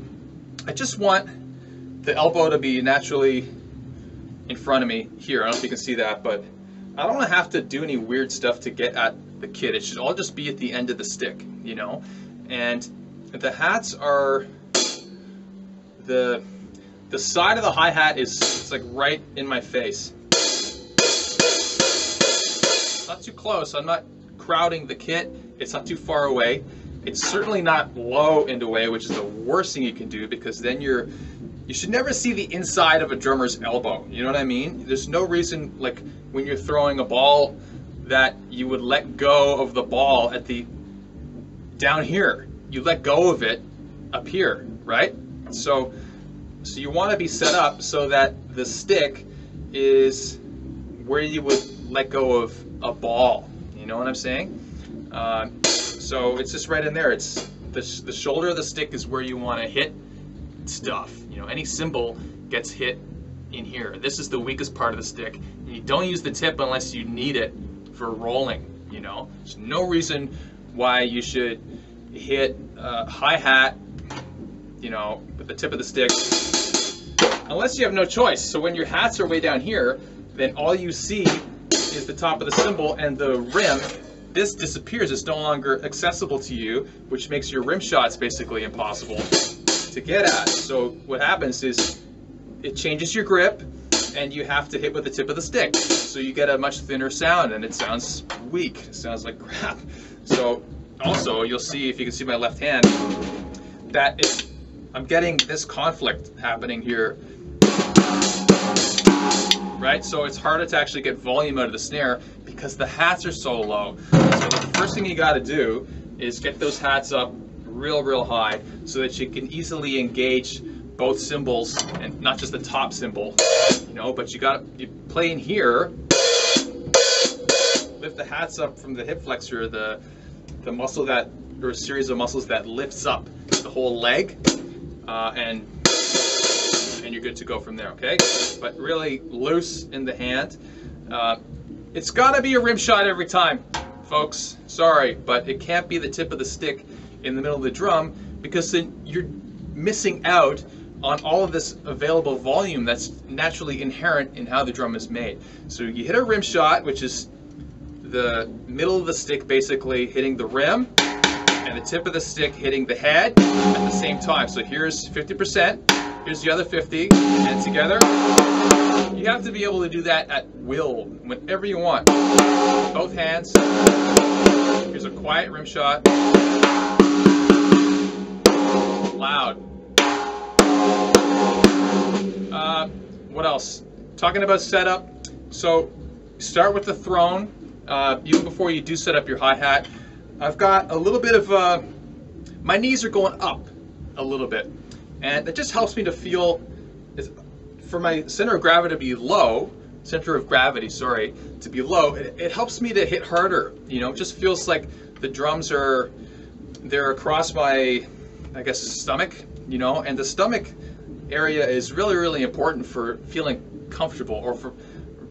I just want the elbow to be naturally in front of me here. I don't know if you can see that, but I don't want to have to do any weird stuff to get at the kit. It should all just be at the end of the stick, you know? And the hats are the the side of the hi-hat is it's like right in my face. Not too close. I'm not crowding the kit. It's not too far away. It's certainly not low and way, which is the worst thing you can do because then you're you should never see the inside of a drummer's elbow. You know what I mean? There's no reason like when you're throwing a ball that you would let go of the ball at the down here. You let go of it up here, right? So so you want to be set up so that the stick is where you would let go of a ball. You know what I'm saying? Uh, so it's just right in there. It's the, the shoulder of the stick is where you want to hit stuff. You know, any cymbal gets hit in here. This is the weakest part of the stick. And you don't use the tip unless you need it for rolling. You know, there's no reason why you should hit a hi-hat, you know, with the tip of the stick unless you have no choice. So when your hats are way down here, then all you see is the top of the cymbal and the rim. This disappears. It's no longer accessible to you, which makes your rim shots basically impossible to get at. So what happens is it changes your grip and you have to hit with the tip of the stick. So you get a much thinner sound and it sounds weak. It sounds like crap. So also you'll see, if you can see my left hand, that I'm getting this conflict happening here right? So it's harder to actually get volume out of the snare because the hats are so low. So the first thing you got to do is get those hats up real, real high so that you can easily engage both cymbals and not just the top cymbal, you know, but you got you play in here, lift the hats up from the hip flexor, the the muscle that or a series of muscles that lifts up the whole leg, uh, and and you're good to go from there, okay? But really loose in the hand. Uh, it's got to be a rim shot every time, folks. Sorry, but it can't be the tip of the stick in the middle of the drum because then you're missing out on all of this available volume that's naturally inherent in how the drum is made. So you hit a rim shot, which is the middle of the stick basically hitting the rim and the tip of the stick hitting the head at the same time. So here's 50%, here's the other 50, and together, you have to be able to do that at will, whenever you want. Both hands. Here's a quiet rim shot. Loud. Uh, what else? Talking about setup. So start with the throne. Uh, even before you do set up your hi-hat, I've got a little bit of, uh, my knees are going up a little bit. And it just helps me to feel, for my center of gravity to be low, center of gravity, sorry, to be low, it, it helps me to hit harder. You know, it just feels like the drums are, they're across my, I guess, stomach, you know, and the stomach area is really, really important for feeling comfortable or for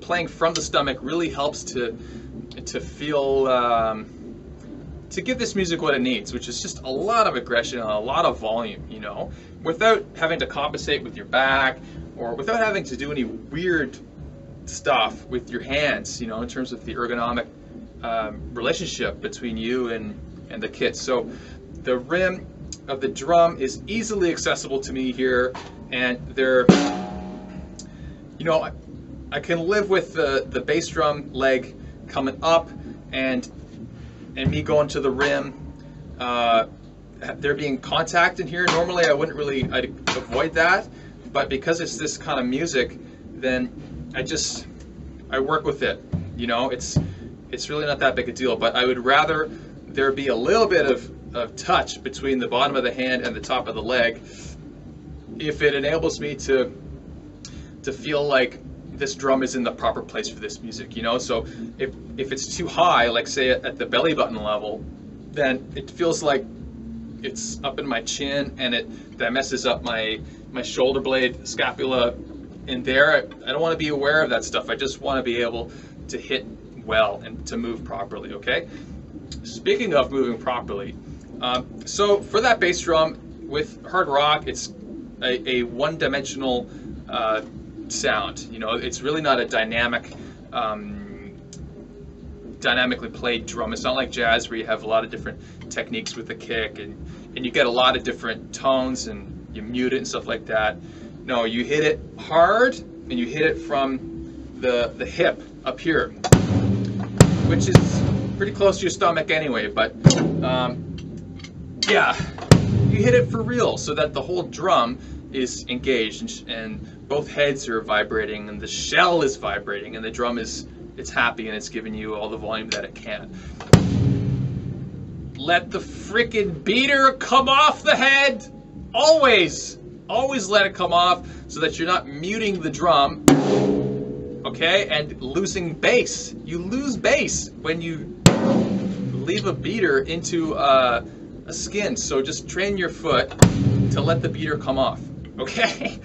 playing from the stomach really helps to to feel um, to give this music what it needs, which is just a lot of aggression and a lot of volume, you know, without having to compensate with your back or without having to do any weird stuff with your hands, you know, in terms of the ergonomic um, relationship between you and, and the kit. So the rim of the drum is easily accessible to me here and they're, you know, I, I can live with the, the bass drum leg coming up and and me going to the rim. Uh, there being contact in here. Normally I wouldn't really I'd avoid that, but because it's this kind of music, then I just I work with it. You know, it's it's really not that big a deal. But I would rather there be a little bit of, of touch between the bottom of the hand and the top of the leg if it enables me to to feel like this drum is in the proper place for this music, you know? So if, if it's too high, like say at the belly button level, then it feels like it's up in my chin and it that messes up my my shoulder blade scapula in there. I, I don't want to be aware of that stuff. I just want to be able to hit well and to move properly, okay? Speaking of moving properly, um, so for that bass drum with hard rock, it's a, a one-dimensional uh, sound. You know, it's really not a dynamic, um, dynamically played drum. It's not like jazz where you have a lot of different techniques with the kick and, and you get a lot of different tones and you mute it and stuff like that. No, you hit it hard and you hit it from the, the hip up here, which is pretty close to your stomach anyway, but um, yeah, you hit it for real so that the whole drum is engaged and, both heads are vibrating and the shell is vibrating and the drum is it's happy and it's giving you all the volume that it can. Let the freaking beater come off the head. Always, always let it come off so that you're not muting the drum. Okay, and losing bass. You lose bass when you leave a beater into uh, a skin. So just train your foot to let the beater come off. Okay?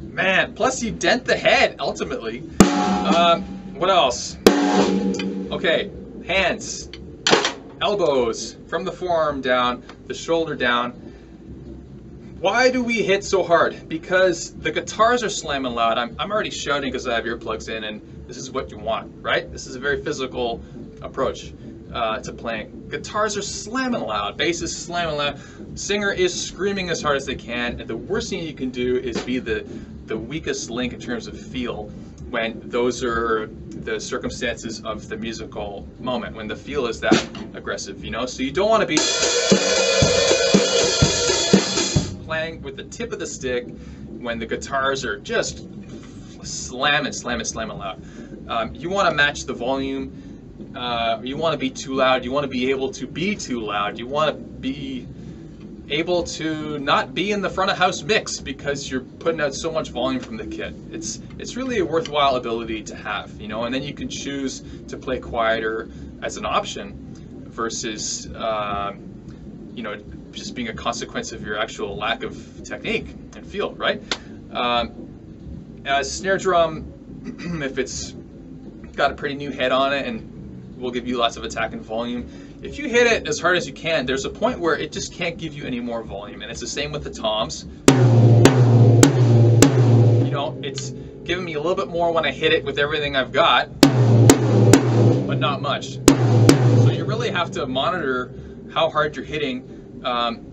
Man, plus you dent the head, ultimately. Um, what else? Okay, hands, elbows, from the forearm down, the shoulder down. Why do we hit so hard? Because the guitars are slamming loud. I'm, I'm already shouting because I have earplugs in and this is what you want, right? This is a very physical approach uh, to playing. Guitars are slamming loud, bass is slamming loud, singer is screaming as hard as they can, and the worst thing you can do is be the, the weakest link in terms of feel when those are the circumstances of the musical moment, when the feel is that aggressive, you know? So you don't want to be playing with the tip of the stick when the guitars are just slamming, slamming, slamming loud. Um, you want to match the volume uh, you want to be too loud. You want to be able to be too loud. You want to be able to not be in the front of house mix because you're putting out so much volume from the kit. It's it's really a worthwhile ability to have, you know. And then you can choose to play quieter as an option versus um, you know just being a consequence of your actual lack of technique and feel, right? Um, as snare drum, if it's got a pretty new head on it and will give you lots of attack and volume. if you hit it as hard as you can, there's a point where it just can't give you any more volume. And it's the same with the toms. You know, it's giving me a little bit more when I hit it with everything I've got, but not much. So you really have to monitor how hard you're hitting, um,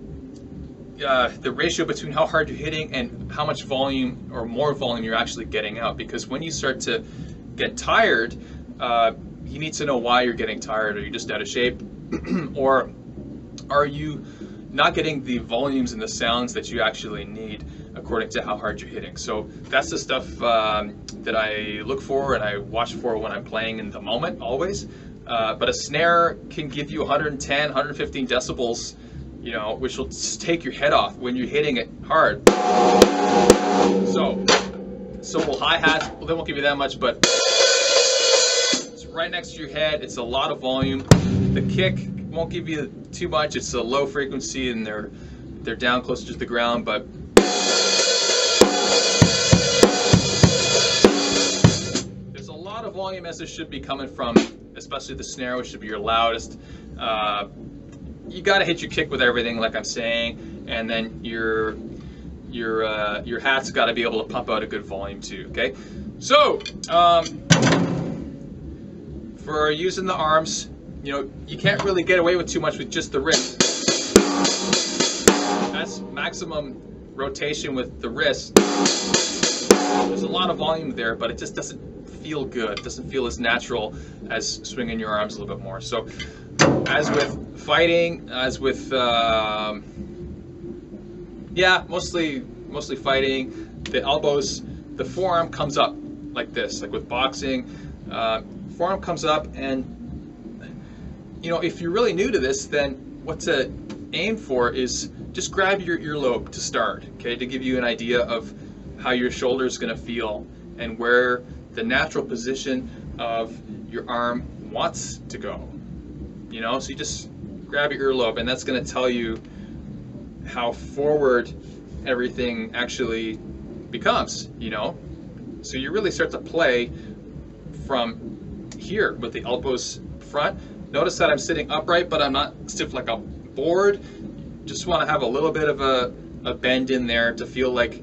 uh, the ratio between how hard you're hitting and how much volume or more volume you're actually getting out. Because when you start to get tired, uh, you need to know why you're getting tired. Are you just out of shape? or are you not getting the volumes and the sounds that you actually need according to how hard you're hitting? So that's the stuff um, that I look for and I watch for when I'm playing in the moment always. Uh, but a snare can give you 110, 115 decibels, you know, which will take your head off when you're hitting it hard. So, so will hi-hats, well, they won't give you that much, but it's right next to your head. It's a lot of volume. The kick won't give you too much. It's a low frequency and they're they're down closer to the ground, but there's a lot of volume as this should be coming from, especially the snare, which should be your loudest. Uh, you got to hit your kick with everything, like I'm saying, and then your your uh, your hat's got to be able to pump out a good volume too. Okay, so. Um, for using the arms, you know, you can't really get away with too much with just the wrist. That's maximum rotation with the wrist. There's a lot of volume there, but it just doesn't feel good. It doesn't feel as natural as swinging your arms a little bit more. So, as with fighting, as with, um, yeah, mostly mostly fighting, the elbows, the forearm comes up like this, like with boxing. Uh, forearm comes up and you know if you're really new to this then what to aim for is just grab your earlobe to start okay to give you an idea of how your shoulder is going to feel and where the natural position of your arm wants to go you know so you just grab your earlobe and that's going to tell you how forward everything actually becomes you know so you really start to play from here with the elbows front. Notice that I'm sitting upright, but I'm not stiff like a board. Just want to have a little bit of a, a bend in there to feel like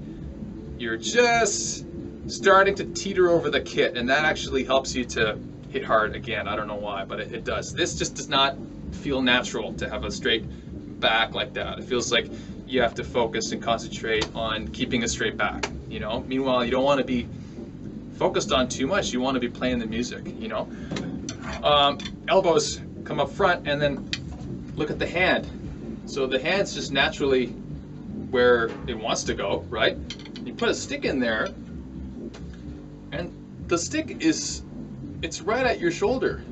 you're just starting to teeter over the kit, and that actually helps you to hit hard again. I don't know why, but it, it does. This just does not feel natural to have a straight back like that. It feels like you have to focus and concentrate on keeping a straight back, you know? Meanwhile, you don't want to be focused on too much. You want to be playing the music, you know. Um, elbows come up front, and then look at the hand. So the hand's just naturally where it wants to go, right? You put a stick in there, and the stick is, it's right at your shoulder.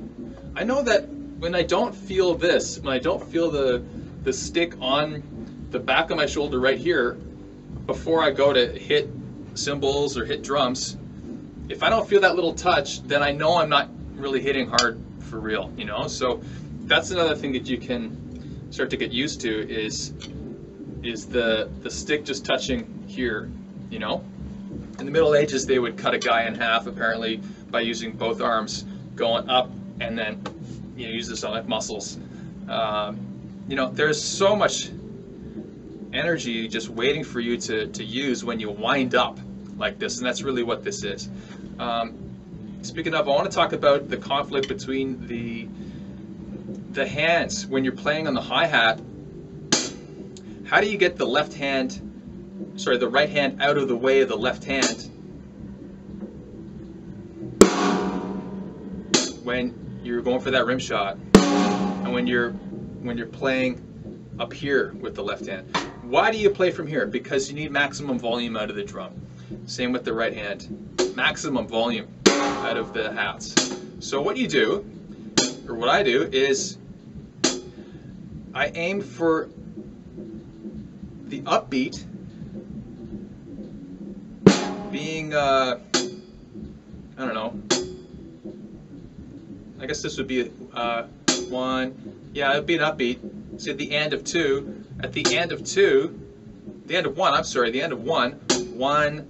I know that when I don't feel this, when I don't feel the, the stick on the back of my shoulder right here, before I go to hit cymbals or hit drums, if I don't feel that little touch, then I know I'm not really hitting hard for real, you know? So that's another thing that you can start to get used to is is the the stick just touching here, you know? In the Middle Ages, they would cut a guy in half apparently by using both arms going up and then you know use the stomach muscles. Um, you know, there's so much energy just waiting for you to, to use when you wind up like this, and that's really what this is. Um, speaking of, I want to talk about the conflict between the the hands when you're playing on the hi-hat. How do you get the left hand, sorry, the right hand out of the way of the left hand when you're going for that rim shot and when you're when you're playing up here with the left hand? Why do you play from here? Because you need maximum volume out of the drum. Same with the right hand. Maximum volume out of the hats. So what you do, or what I do, is I aim for the upbeat being, uh, I don't know, I guess this would be uh, one, yeah, it would be an upbeat. So at the end of two, at the end of two, the end of one, I'm sorry, the end of one, one,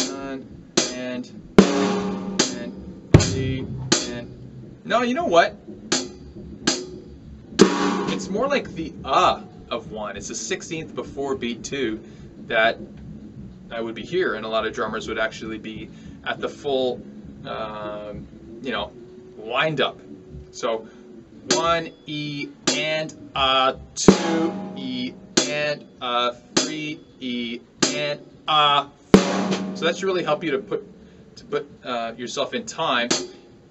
and, and, and, and. No, you know what? it's more like the uh of one. It's the sixteenth before beat two that I would be here, and a lot of drummers would actually be at the full, um, you know, wind up. So one E and a two E and a three E and a. So that should really help you to put to put uh, yourself in time.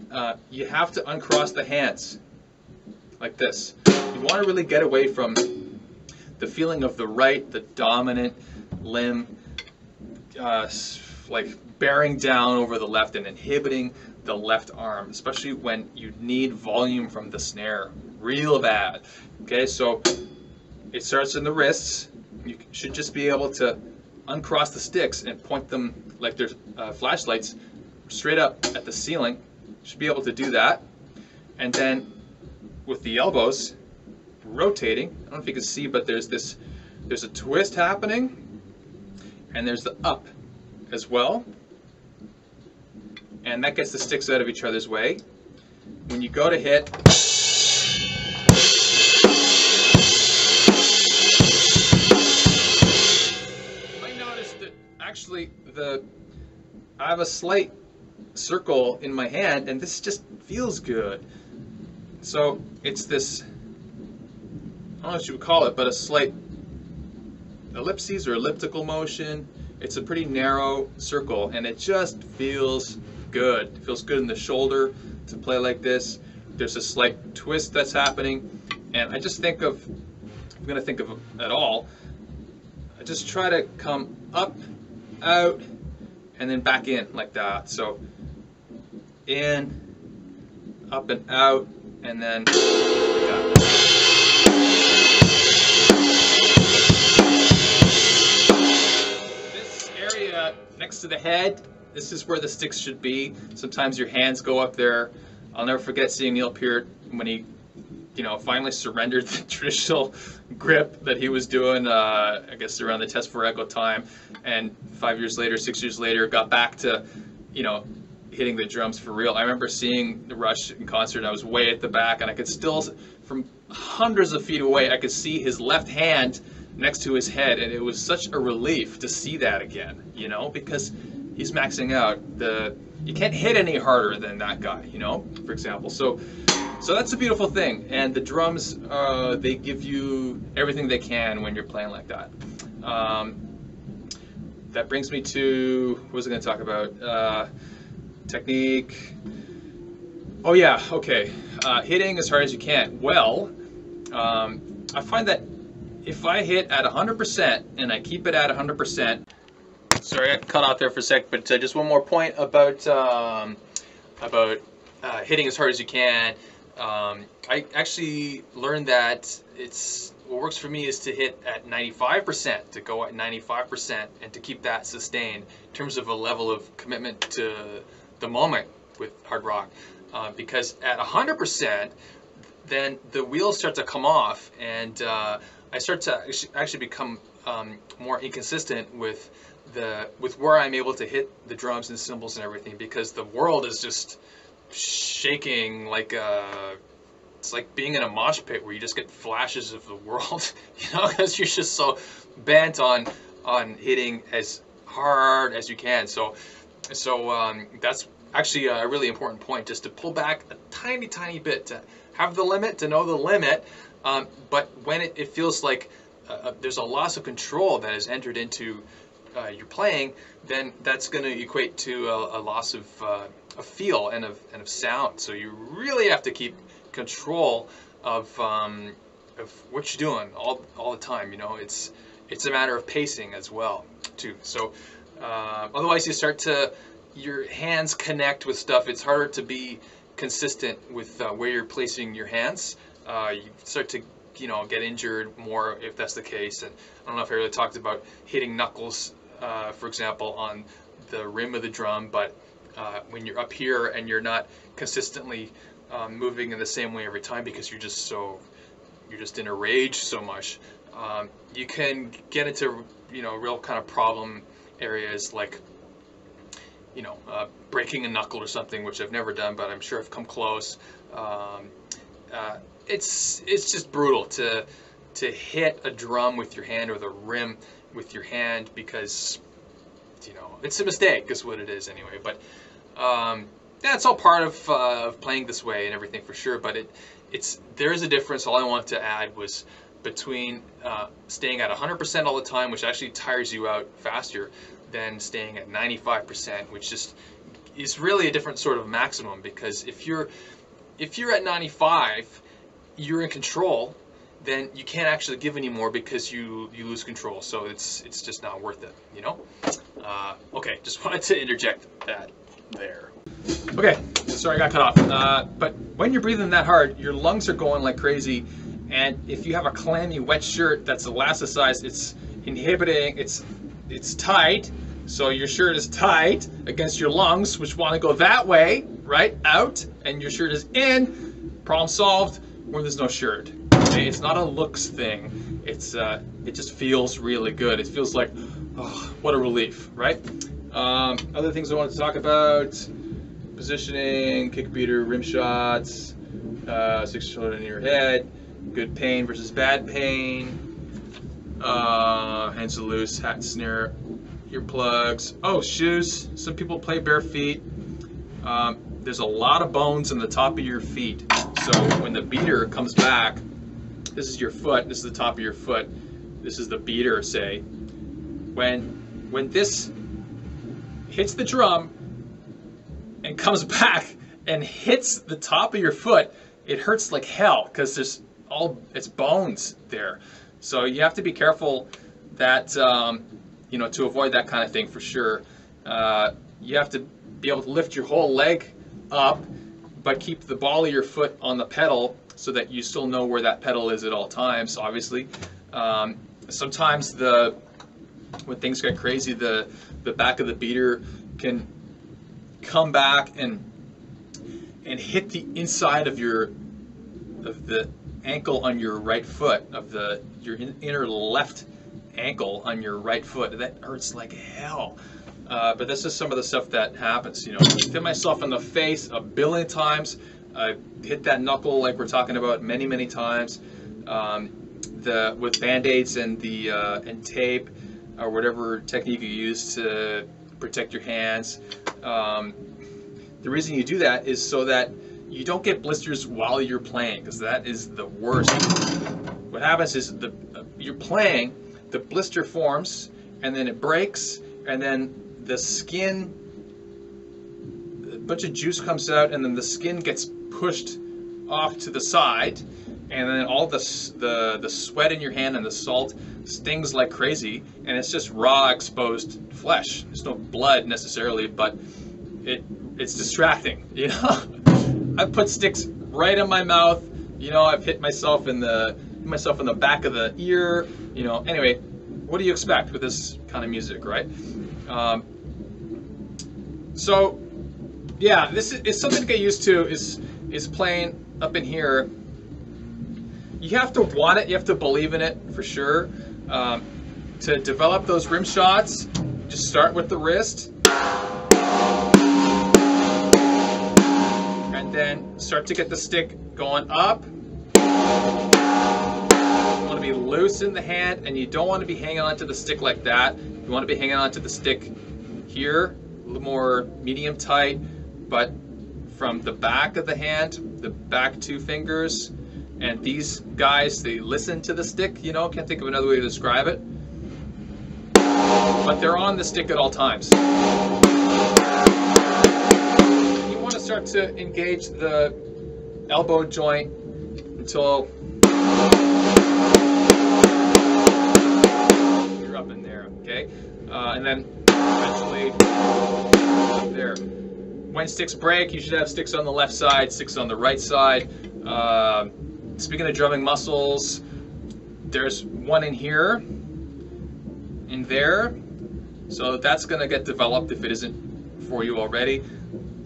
Uh, you have to uncross the hands like this. You want to really get away from the feeling of the right, the dominant limb, uh, like bearing down over the left and inhibiting the left arm, especially when you need volume from the snare real bad. Okay, so it starts in the wrists. You should just be able to uncross the sticks and point them like they're uh, flashlights straight up at the ceiling. Should be able to do that. And then with the elbows rotating, I don't know if you can see, but there's this, there's a twist happening and there's the up as well. And that gets the sticks out of each other's way. When you go to hit, I noticed that actually the I have a slight circle in my hand and this just feels good. So it's this, I don't know what you would call it, but a slight ellipses or elliptical motion. It's a pretty narrow circle and it just feels good. It feels good in the shoulder to play like this. There's a slight twist that's happening and I just think of, I'm to think of at all, I just try to come up, out, and then back in like that. So in, up and out, and then like. This area next to the head, this is where the sticks should be. Sometimes your hands go up there. I'll never forget seeing Neil Peart when he, you know, finally surrendered the traditional grip that he was doing, uh, I guess around the Test for Echo time, and five years later, six years later, got back to, you know, hitting the drums for real. I remember seeing the Rush in concert, I was way at the back, and I could still, from hundreds of feet away, I could see his left hand next to his head, and it was such a relief to see that again, you know, because he's maxing out. The you can't hit any harder than that guy, you know, for example. So, so that's a beautiful thing, and the drums, uh, they give you everything they can when you're playing like that. Um, that brings me to what was I going to talk about? Uh, technique. Oh yeah, okay. Uh, hitting as hard as you can. Well, um, I find that if I hit at 100% and I keep it at 100%, sorry, I cut out there for a sec, but uh, just one more point about um, about uh, hitting as hard as you can. Um, I actually learned that it's what works for me is to hit at 95%, to go at 95%, and to keep that sustained in terms of a level of commitment to the moment with hard rock. Uh, because at 100%, then the wheels start to come off, and uh, I start to actually become um, more inconsistent with the with where I'm able to hit the drums and cymbals and everything because the world is just shaking like a uh, it's like being in a mosh pit where you just get flashes of the world, you know, because you're just so bent on on hitting as hard as you can. So, so um, that's actually a really important point, just to pull back a tiny, tiny bit, to have the limit, to know the limit. Um, but when it, it feels like uh, uh there's a loss of control that has entered into uh, your playing, then that's going to equate to a, a loss of, uh, feel and of, and of sound. So you really have to keep control of, um, of what you're doing all, all the time. You know, it's, it's a matter of pacing as well, too. So uh, otherwise you start to, your hands connect with stuff. It's harder to be consistent with uh, where you're placing your hands. Uh, you start to you know get injured more if that's the case. And I don't know if I really talked about hitting knuckles, uh, for example, on the rim of the drum, but uh, when you're up here and you're not consistently um, moving in the same way every time because you're just so you're just in a rage so much, um, you can get into you know real kind of problem areas like you know, uh, breaking a knuckle or something, which I've never done, but I'm sure I've come close. Um, uh, it's it's just brutal to to hit a drum with your hand or the rim with your hand because you know it's a mistake is what it is anyway but um, yeah it's all part of, uh, playing this way and everything for sure but it it's there is a difference. All i wanted to add was between uh, staying at 100% all the time which actually tires you out faster than staying at 95% which just is really a different sort of maximum because if you're if you're at 95 you're in control then you can't actually give anymore because you you lose control. So it's it's just not worth it, you know. Uh, okay, just wanted to interject that there. Okay, sorry I got cut off. Uh, but when you're breathing that hard, your lungs are going like crazy, and if you have a clammy wet shirt that's elasticized, it's inhibiting. It's it's tight. So your shirt is tight against your lungs, which want to go that way, right? Out, and your shirt is in. Problem solved when there's no shirt. It's not a looks thing. It's uh, it just feels really good. It feels like, oh, what a relief, right? Um, other things I wanted to talk about: positioning, kick beater, rim shots, uh, six shoulder in your head, good pain versus bad pain, uh, hands loose, hat snare, earplugs. Oh, shoes. Some people play bare feet. Um, there's a lot of bones in the top of your feet. So when the beater comes back, this is your foot, this is the top of your foot, this is the beater, say. When, when this hits the drum and comes back and hits the top of your foot, it hurts like hell because there's all, it's bones there. So you have to be careful that, um, you know, to avoid that kind of thing for sure. Uh, you have to be able to lift your whole leg up, but keep the ball of your foot on the pedal so that you still know where that pedal is at all times, obviously. Um, sometimes the when things get crazy, the, the back of the beater can come back and and hit the inside of your of the ankle on your right foot of the your in, inner left ankle on your right foot. That hurts like hell. Uh, but this is some of the stuff that happens. You know, I hit myself in the face a billion times. I've hit that knuckle like we're talking about many, many times. Um, the with band-aids and the uh, and tape or whatever technique you use to protect your hands. Um, the reason you do that is so that you don't get blisters while you're playing because that is the worst. What happens is the uh, you're playing, the blister forms and then it breaks and then the skin a bunch of juice comes out and then the skin gets pushed off to the side, and then all the, the, the sweat in your hand and the salt stings like crazy, and it's just raw exposed flesh. There's no blood necessarily, but it it's distracting, you know? I've put sticks right in my mouth, you know, I've hit myself in the myself in the back of the ear, you know. Anyway, what do you expect with this kind of music, right? Um, so, yeah, this is, is something to get used to. Is is playing up in here, you have to want it, you have to believe in it for sure. Um, to develop those rim shots, just start with the wrist. And then start to get the stick going up. You want to be loose in the hand and you don't want to be hanging onto the stick like that. You want to be hanging onto the stick here, a little more medium tight, but from the back of the hand, the back two fingers, and these guys, they listen to the stick, you know, can't think of another way to describe it. But they're on the stick at all times. You want to start to engage the elbow joint until you're up in there, okay? Uh, and then eventually there when sticks break, you should have sticks on the left side, sticks on the right side. Uh, speaking of drumming muscles, there's one in here, in there. So that's going to get developed if it isn't for you already.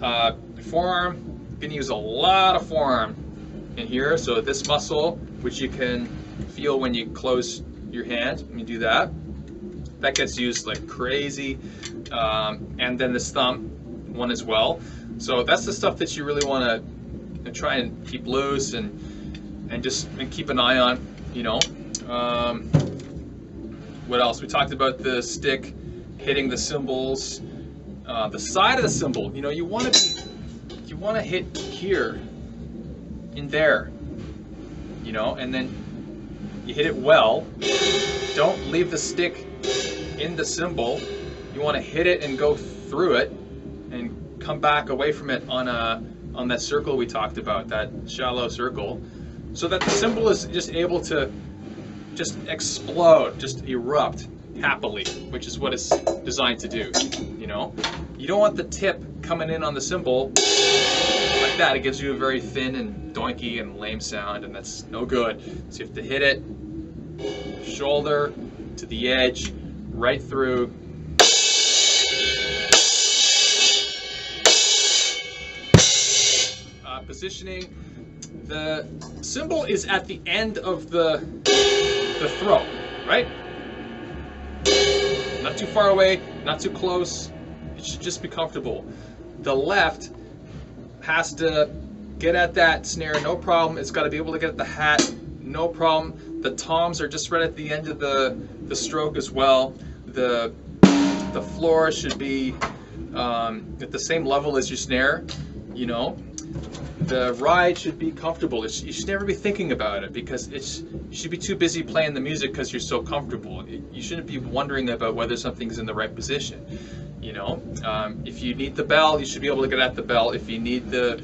Uh, forearm, you can use a lot of forearm in here. So this muscle, which you can feel when you close your hand, me do that. That gets used like crazy. Um, and then this thumb, one as well. So that's the stuff that you really want to try and keep loose and and just and keep an eye on, you know. Um, what else? We talked about the stick hitting the cymbals, uh, the side of the cymbal. You know, you want to be, you want to hit here, in there, you know, and then you hit it well. Don't leave the stick in the cymbal. You want to hit it and go through it, and come back away from it on a on that circle we talked about, that shallow circle, so that the cymbal is just able to just explode, just erupt happily, which is what it's designed to do. You know, you don't want the tip coming in on the cymbal like that. It gives you a very thin and doinky and lame sound, and that's no good. So you have to hit it shoulder to the edge, right through. Positioning. The cymbal is at the end of the the throw, right? Not too far away, not too close. It should just be comfortable. The left has to get at that snare, no problem. It's got to be able to get at the hat, no problem. The toms are just right at the end of the, the stroke as well. The, the floor should be um, at the same level as your snare, you know. The ride should be comfortable. It's, you should never be thinking about it because it's you should be too busy playing the music because you're so comfortable. You shouldn't be wondering about whether something's in the right position. You know, um, if you need the bell, you should be able to get at the bell. If you need the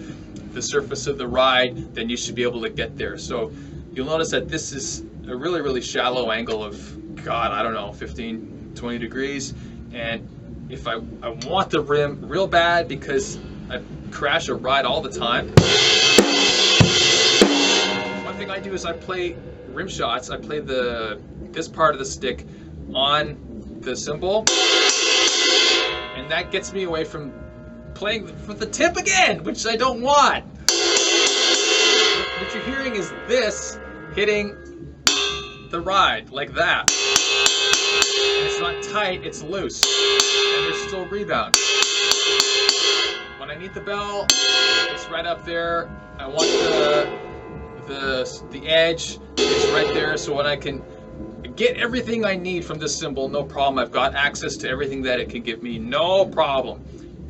the surface of the ride, then you should be able to get there. So you'll notice that this is a really, really shallow angle of, God, I don't know, 15, 20 degrees. And if I, I want the rim real bad because I crash a ride all the time, one thing I do is I play rim shots. I play the this part of the stick on the cymbal, and that gets me away from playing with the tip again, which I don't want. What you're hearing is this hitting the ride like that. And it's not tight, it's loose. And there's still rebound. I need the bell, it's right up there. I want the the the edge is right there so when I can get everything I need from this cymbal, no problem. I've got access to everything that it can give me, no problem.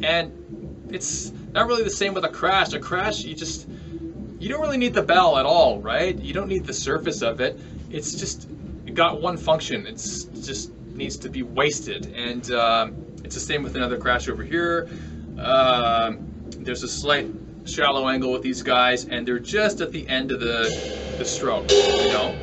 And it's not really the same with a crash. A crash, you just you don't really need the bell at all, right? You don't need the surface of it. It's just it got one function. It's just needs to be wasted, and um, it's the same with another crash over here. Um, there's a slight shallow angle with these guys, and they're just at the end of the the stroke. You know.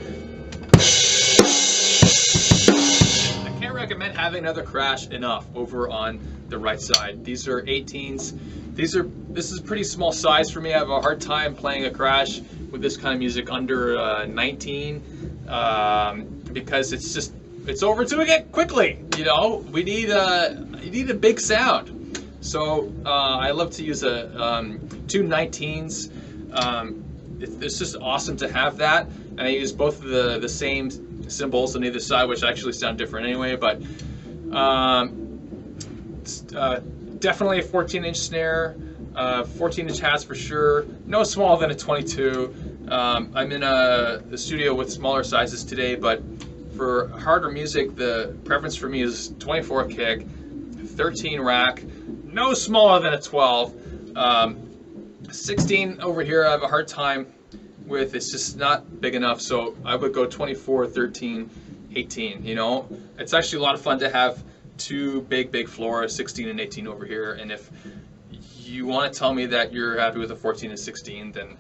I can't recommend having another crash enough over on the right side. These are 18s. These are this is pretty small size for me. I have a hard time playing a crash with this kind of music under uh, 19 um, because it's just it's over to it quickly. You know, we need a you need a big sound. So uh, I love to use a um, two 19s. Um, it's just awesome to have that, and I use both of the the same cymbals on either side, which actually sound different anyway. But um, uh, definitely a 14 inch snare, uh, 14 inch hats for sure. No smaller than a 22. Um, I'm in a, a, studio with smaller sizes today, but for harder music, the preference for me is 24 kick, 13 rack, no smaller than a 12. Um, 16 over here, I have a hard time with. It's just not big enough, so I would go 24, 13, 18. You know, it's actually a lot of fun to have two big, big floors, 16 and 18 over here. And if you want to tell me that you're happy with a 14 and 16, then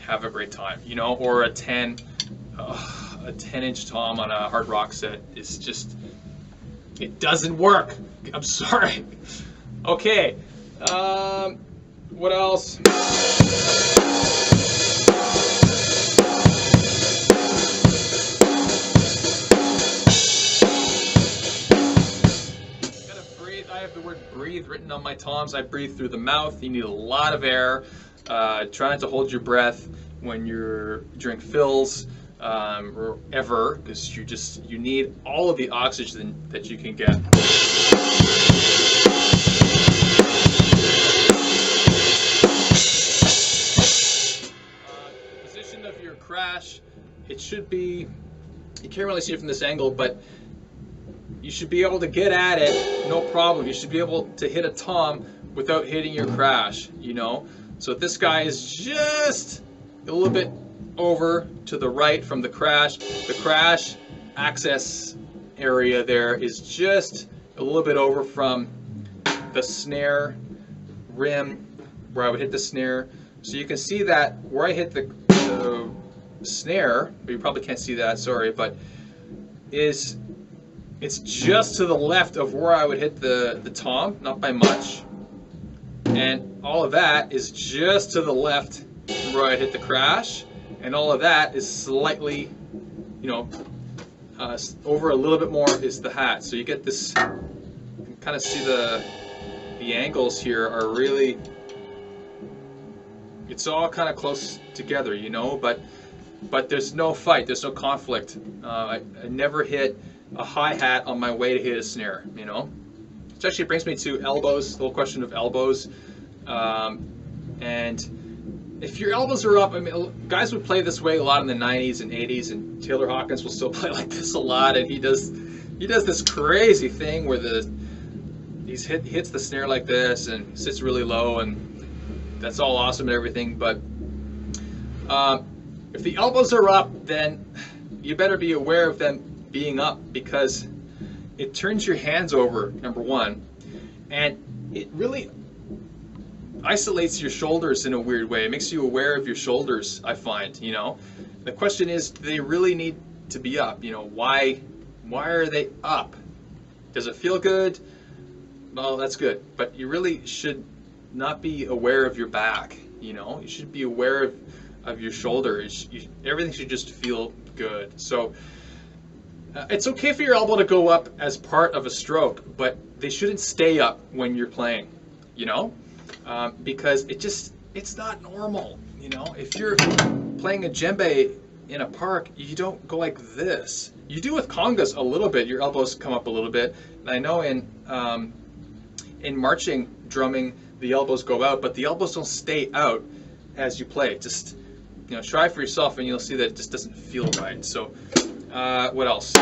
have a great time, you know, or a 10, uh, a 10 inch tom on a hard rock set is just, it doesn't work. I'm sorry. Okay. Um, what else? I have the word breathe written on my toms. I breathe through the mouth. You need a lot of air. Uh, try not to hold your breath when you're during fills um, or ever, because you just you need all of the oxygen that you can get. Crash it should be, you can't really see it from this angle, but you should be able to get at it, no problem. You should be able to hit a tom without hitting your crash, you know? So this guy is just a little bit over to the right from the crash. The crash access area there is just a little bit over from the snare rim where I would hit the snare. So you can see that where I hit the, the snare, but you probably can't see that, sorry, but is it's just to the left of where I would hit the, the tom, not by much. And all of that is just to the left where I hit the crash. And all of that is slightly, you know, uh, over a little bit more is the hat. So you get this, you kind of see the, the angles here are really, it's all kind of close together, you know, but but there's no fight, there's no conflict. Uh, I, I never hit a hi-hat on my way to hit a snare, you know. Which actually brings me to elbows, the whole question of elbows. Um, and if your elbows are up, I mean, guys would play this way a lot in the 90s and 80s, and Taylor Hawkins will still play like this a lot, and he does he does this crazy thing where the he's hit hits the snare like this and sits really low, and that's all awesome and everything, but um, if the elbows are up, then you better be aware of them being up because it turns your hands over, number one, and it really isolates your shoulders in a weird way. It makes you aware of your shoulders, I find, you know. The question is, do they really need to be up? You know, why why are they up? Does it feel good? Well, that's good. But you really should not be aware of your back, you know. You should be aware of, of your shoulders. You, everything should just feel good. So uh, it's okay for your elbow to go up as part of a stroke, but they shouldn't stay up when you're playing, you know? Um, because it just, it's not normal, you know? If you're playing a djembe in a park, you don't go like this. You do with congas a little bit, your elbows come up a little bit. And I know in, um, in marching drumming, the elbows go out, but the elbows don't stay out as you play. Just, you know, try for yourself and you'll see that it just doesn't feel right. So uh, what else?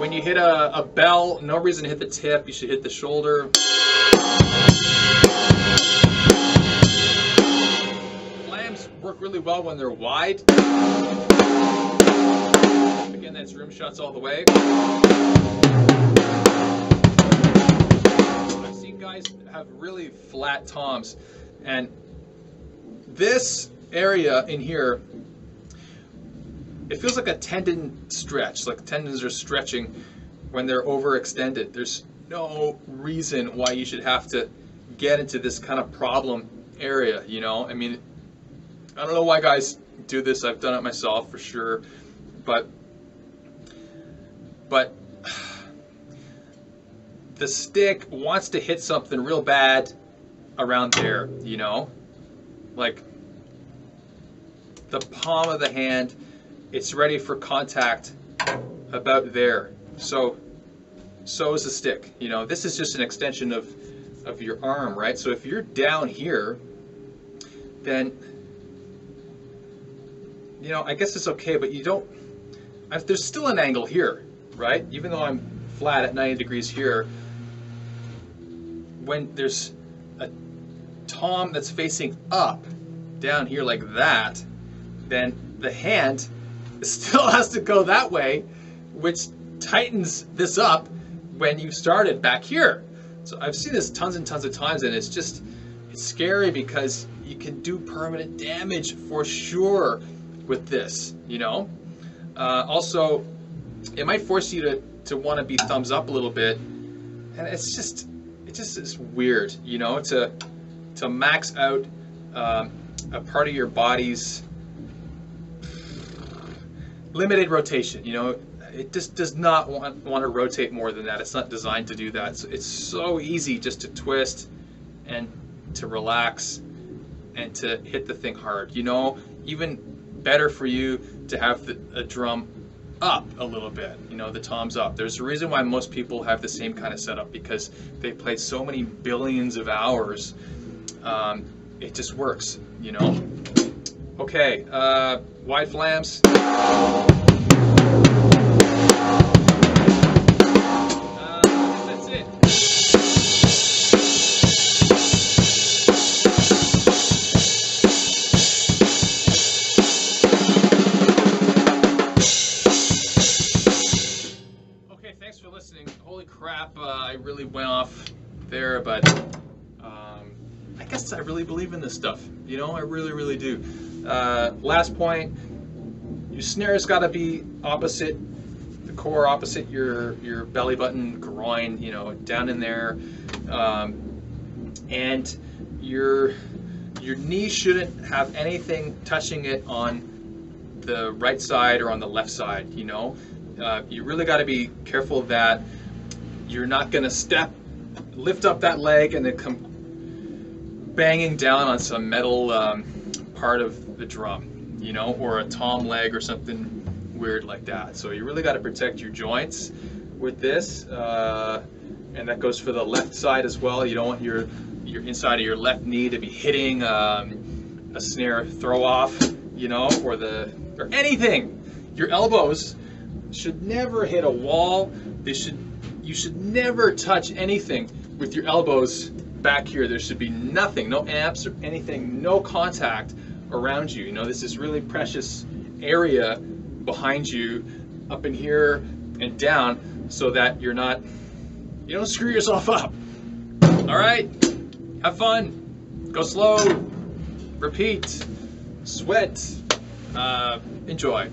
When you hit a, a bell, no reason to hit the tip. You should hit the shoulder. Flams work really well when they're wide. Again, that's rim shots all the way. I've seen guys have really flat toms, and this area in here it feels like a tendon stretch, like tendons are stretching when they're overextended. There's no reason why you should have to get into this kind of problem area, you know? I mean, I don't know why guys do this. I've done it myself for sure. But but the stick wants to hit something real bad around there, you know? Like the palm of the hand it's ready for contact about there. So, so is the stick. You know, this is just an extension of, of your arm, right? So if you're down here, then, you know, I guess it's okay, but you don't, there's still an angle here, right? Even though I'm flat at 90 degrees here, when there's a tom that's facing up down here like that, then the hand still has to go that way, which tightens this up when you started back here. So I've seen this tons and tons of times, and it's just it's scary because you can do permanent damage for sure with this. You know. Uh, also, it might force you to to want to be thumbs up a little bit, and it's just it just is weird. You know, to to max out um, a part of your body's limited rotation. You know, it just does not want, want to rotate more than that. It's not designed to do that. So it's so easy just to twist and to relax and to hit the thing hard. You know, even better for you to have the, a drum up a little bit, you know, the toms up. There's a reason why most people have the same kind of setup because they played so many billions of hours. Um, it just works, you know. Okay, uh, wide flams. Uh. Okay, thanks for listening. Holy crap, uh, I really went off there, but um, I guess I really believe in this stuff. You know, I really, really do. Uh, last point, your snare's got to be opposite the core, opposite your your belly button, groin. You know, down in there, um, and your your knee shouldn't have anything touching it on the right side or on the left side. You know, uh, you really got to be careful that you're not going to step, lift up that leg, and then come banging down on some metal um, part of the drum, you know, or a tom leg or something weird like that. So you really got to protect your joints with this, uh, and that goes for the left side as well. You don't want your your inside of your left knee to be hitting um, a snare throw off, you know, or the or anything. Your elbows should never hit a wall. They should you should never touch anything with your elbows back here. There should be nothing, no amps or anything, no contact around you. You know, this is really precious area behind you, up in here and down, so that you're not you don't screw yourself up. All right, have fun, go slow, repeat, sweat, uh, enjoy.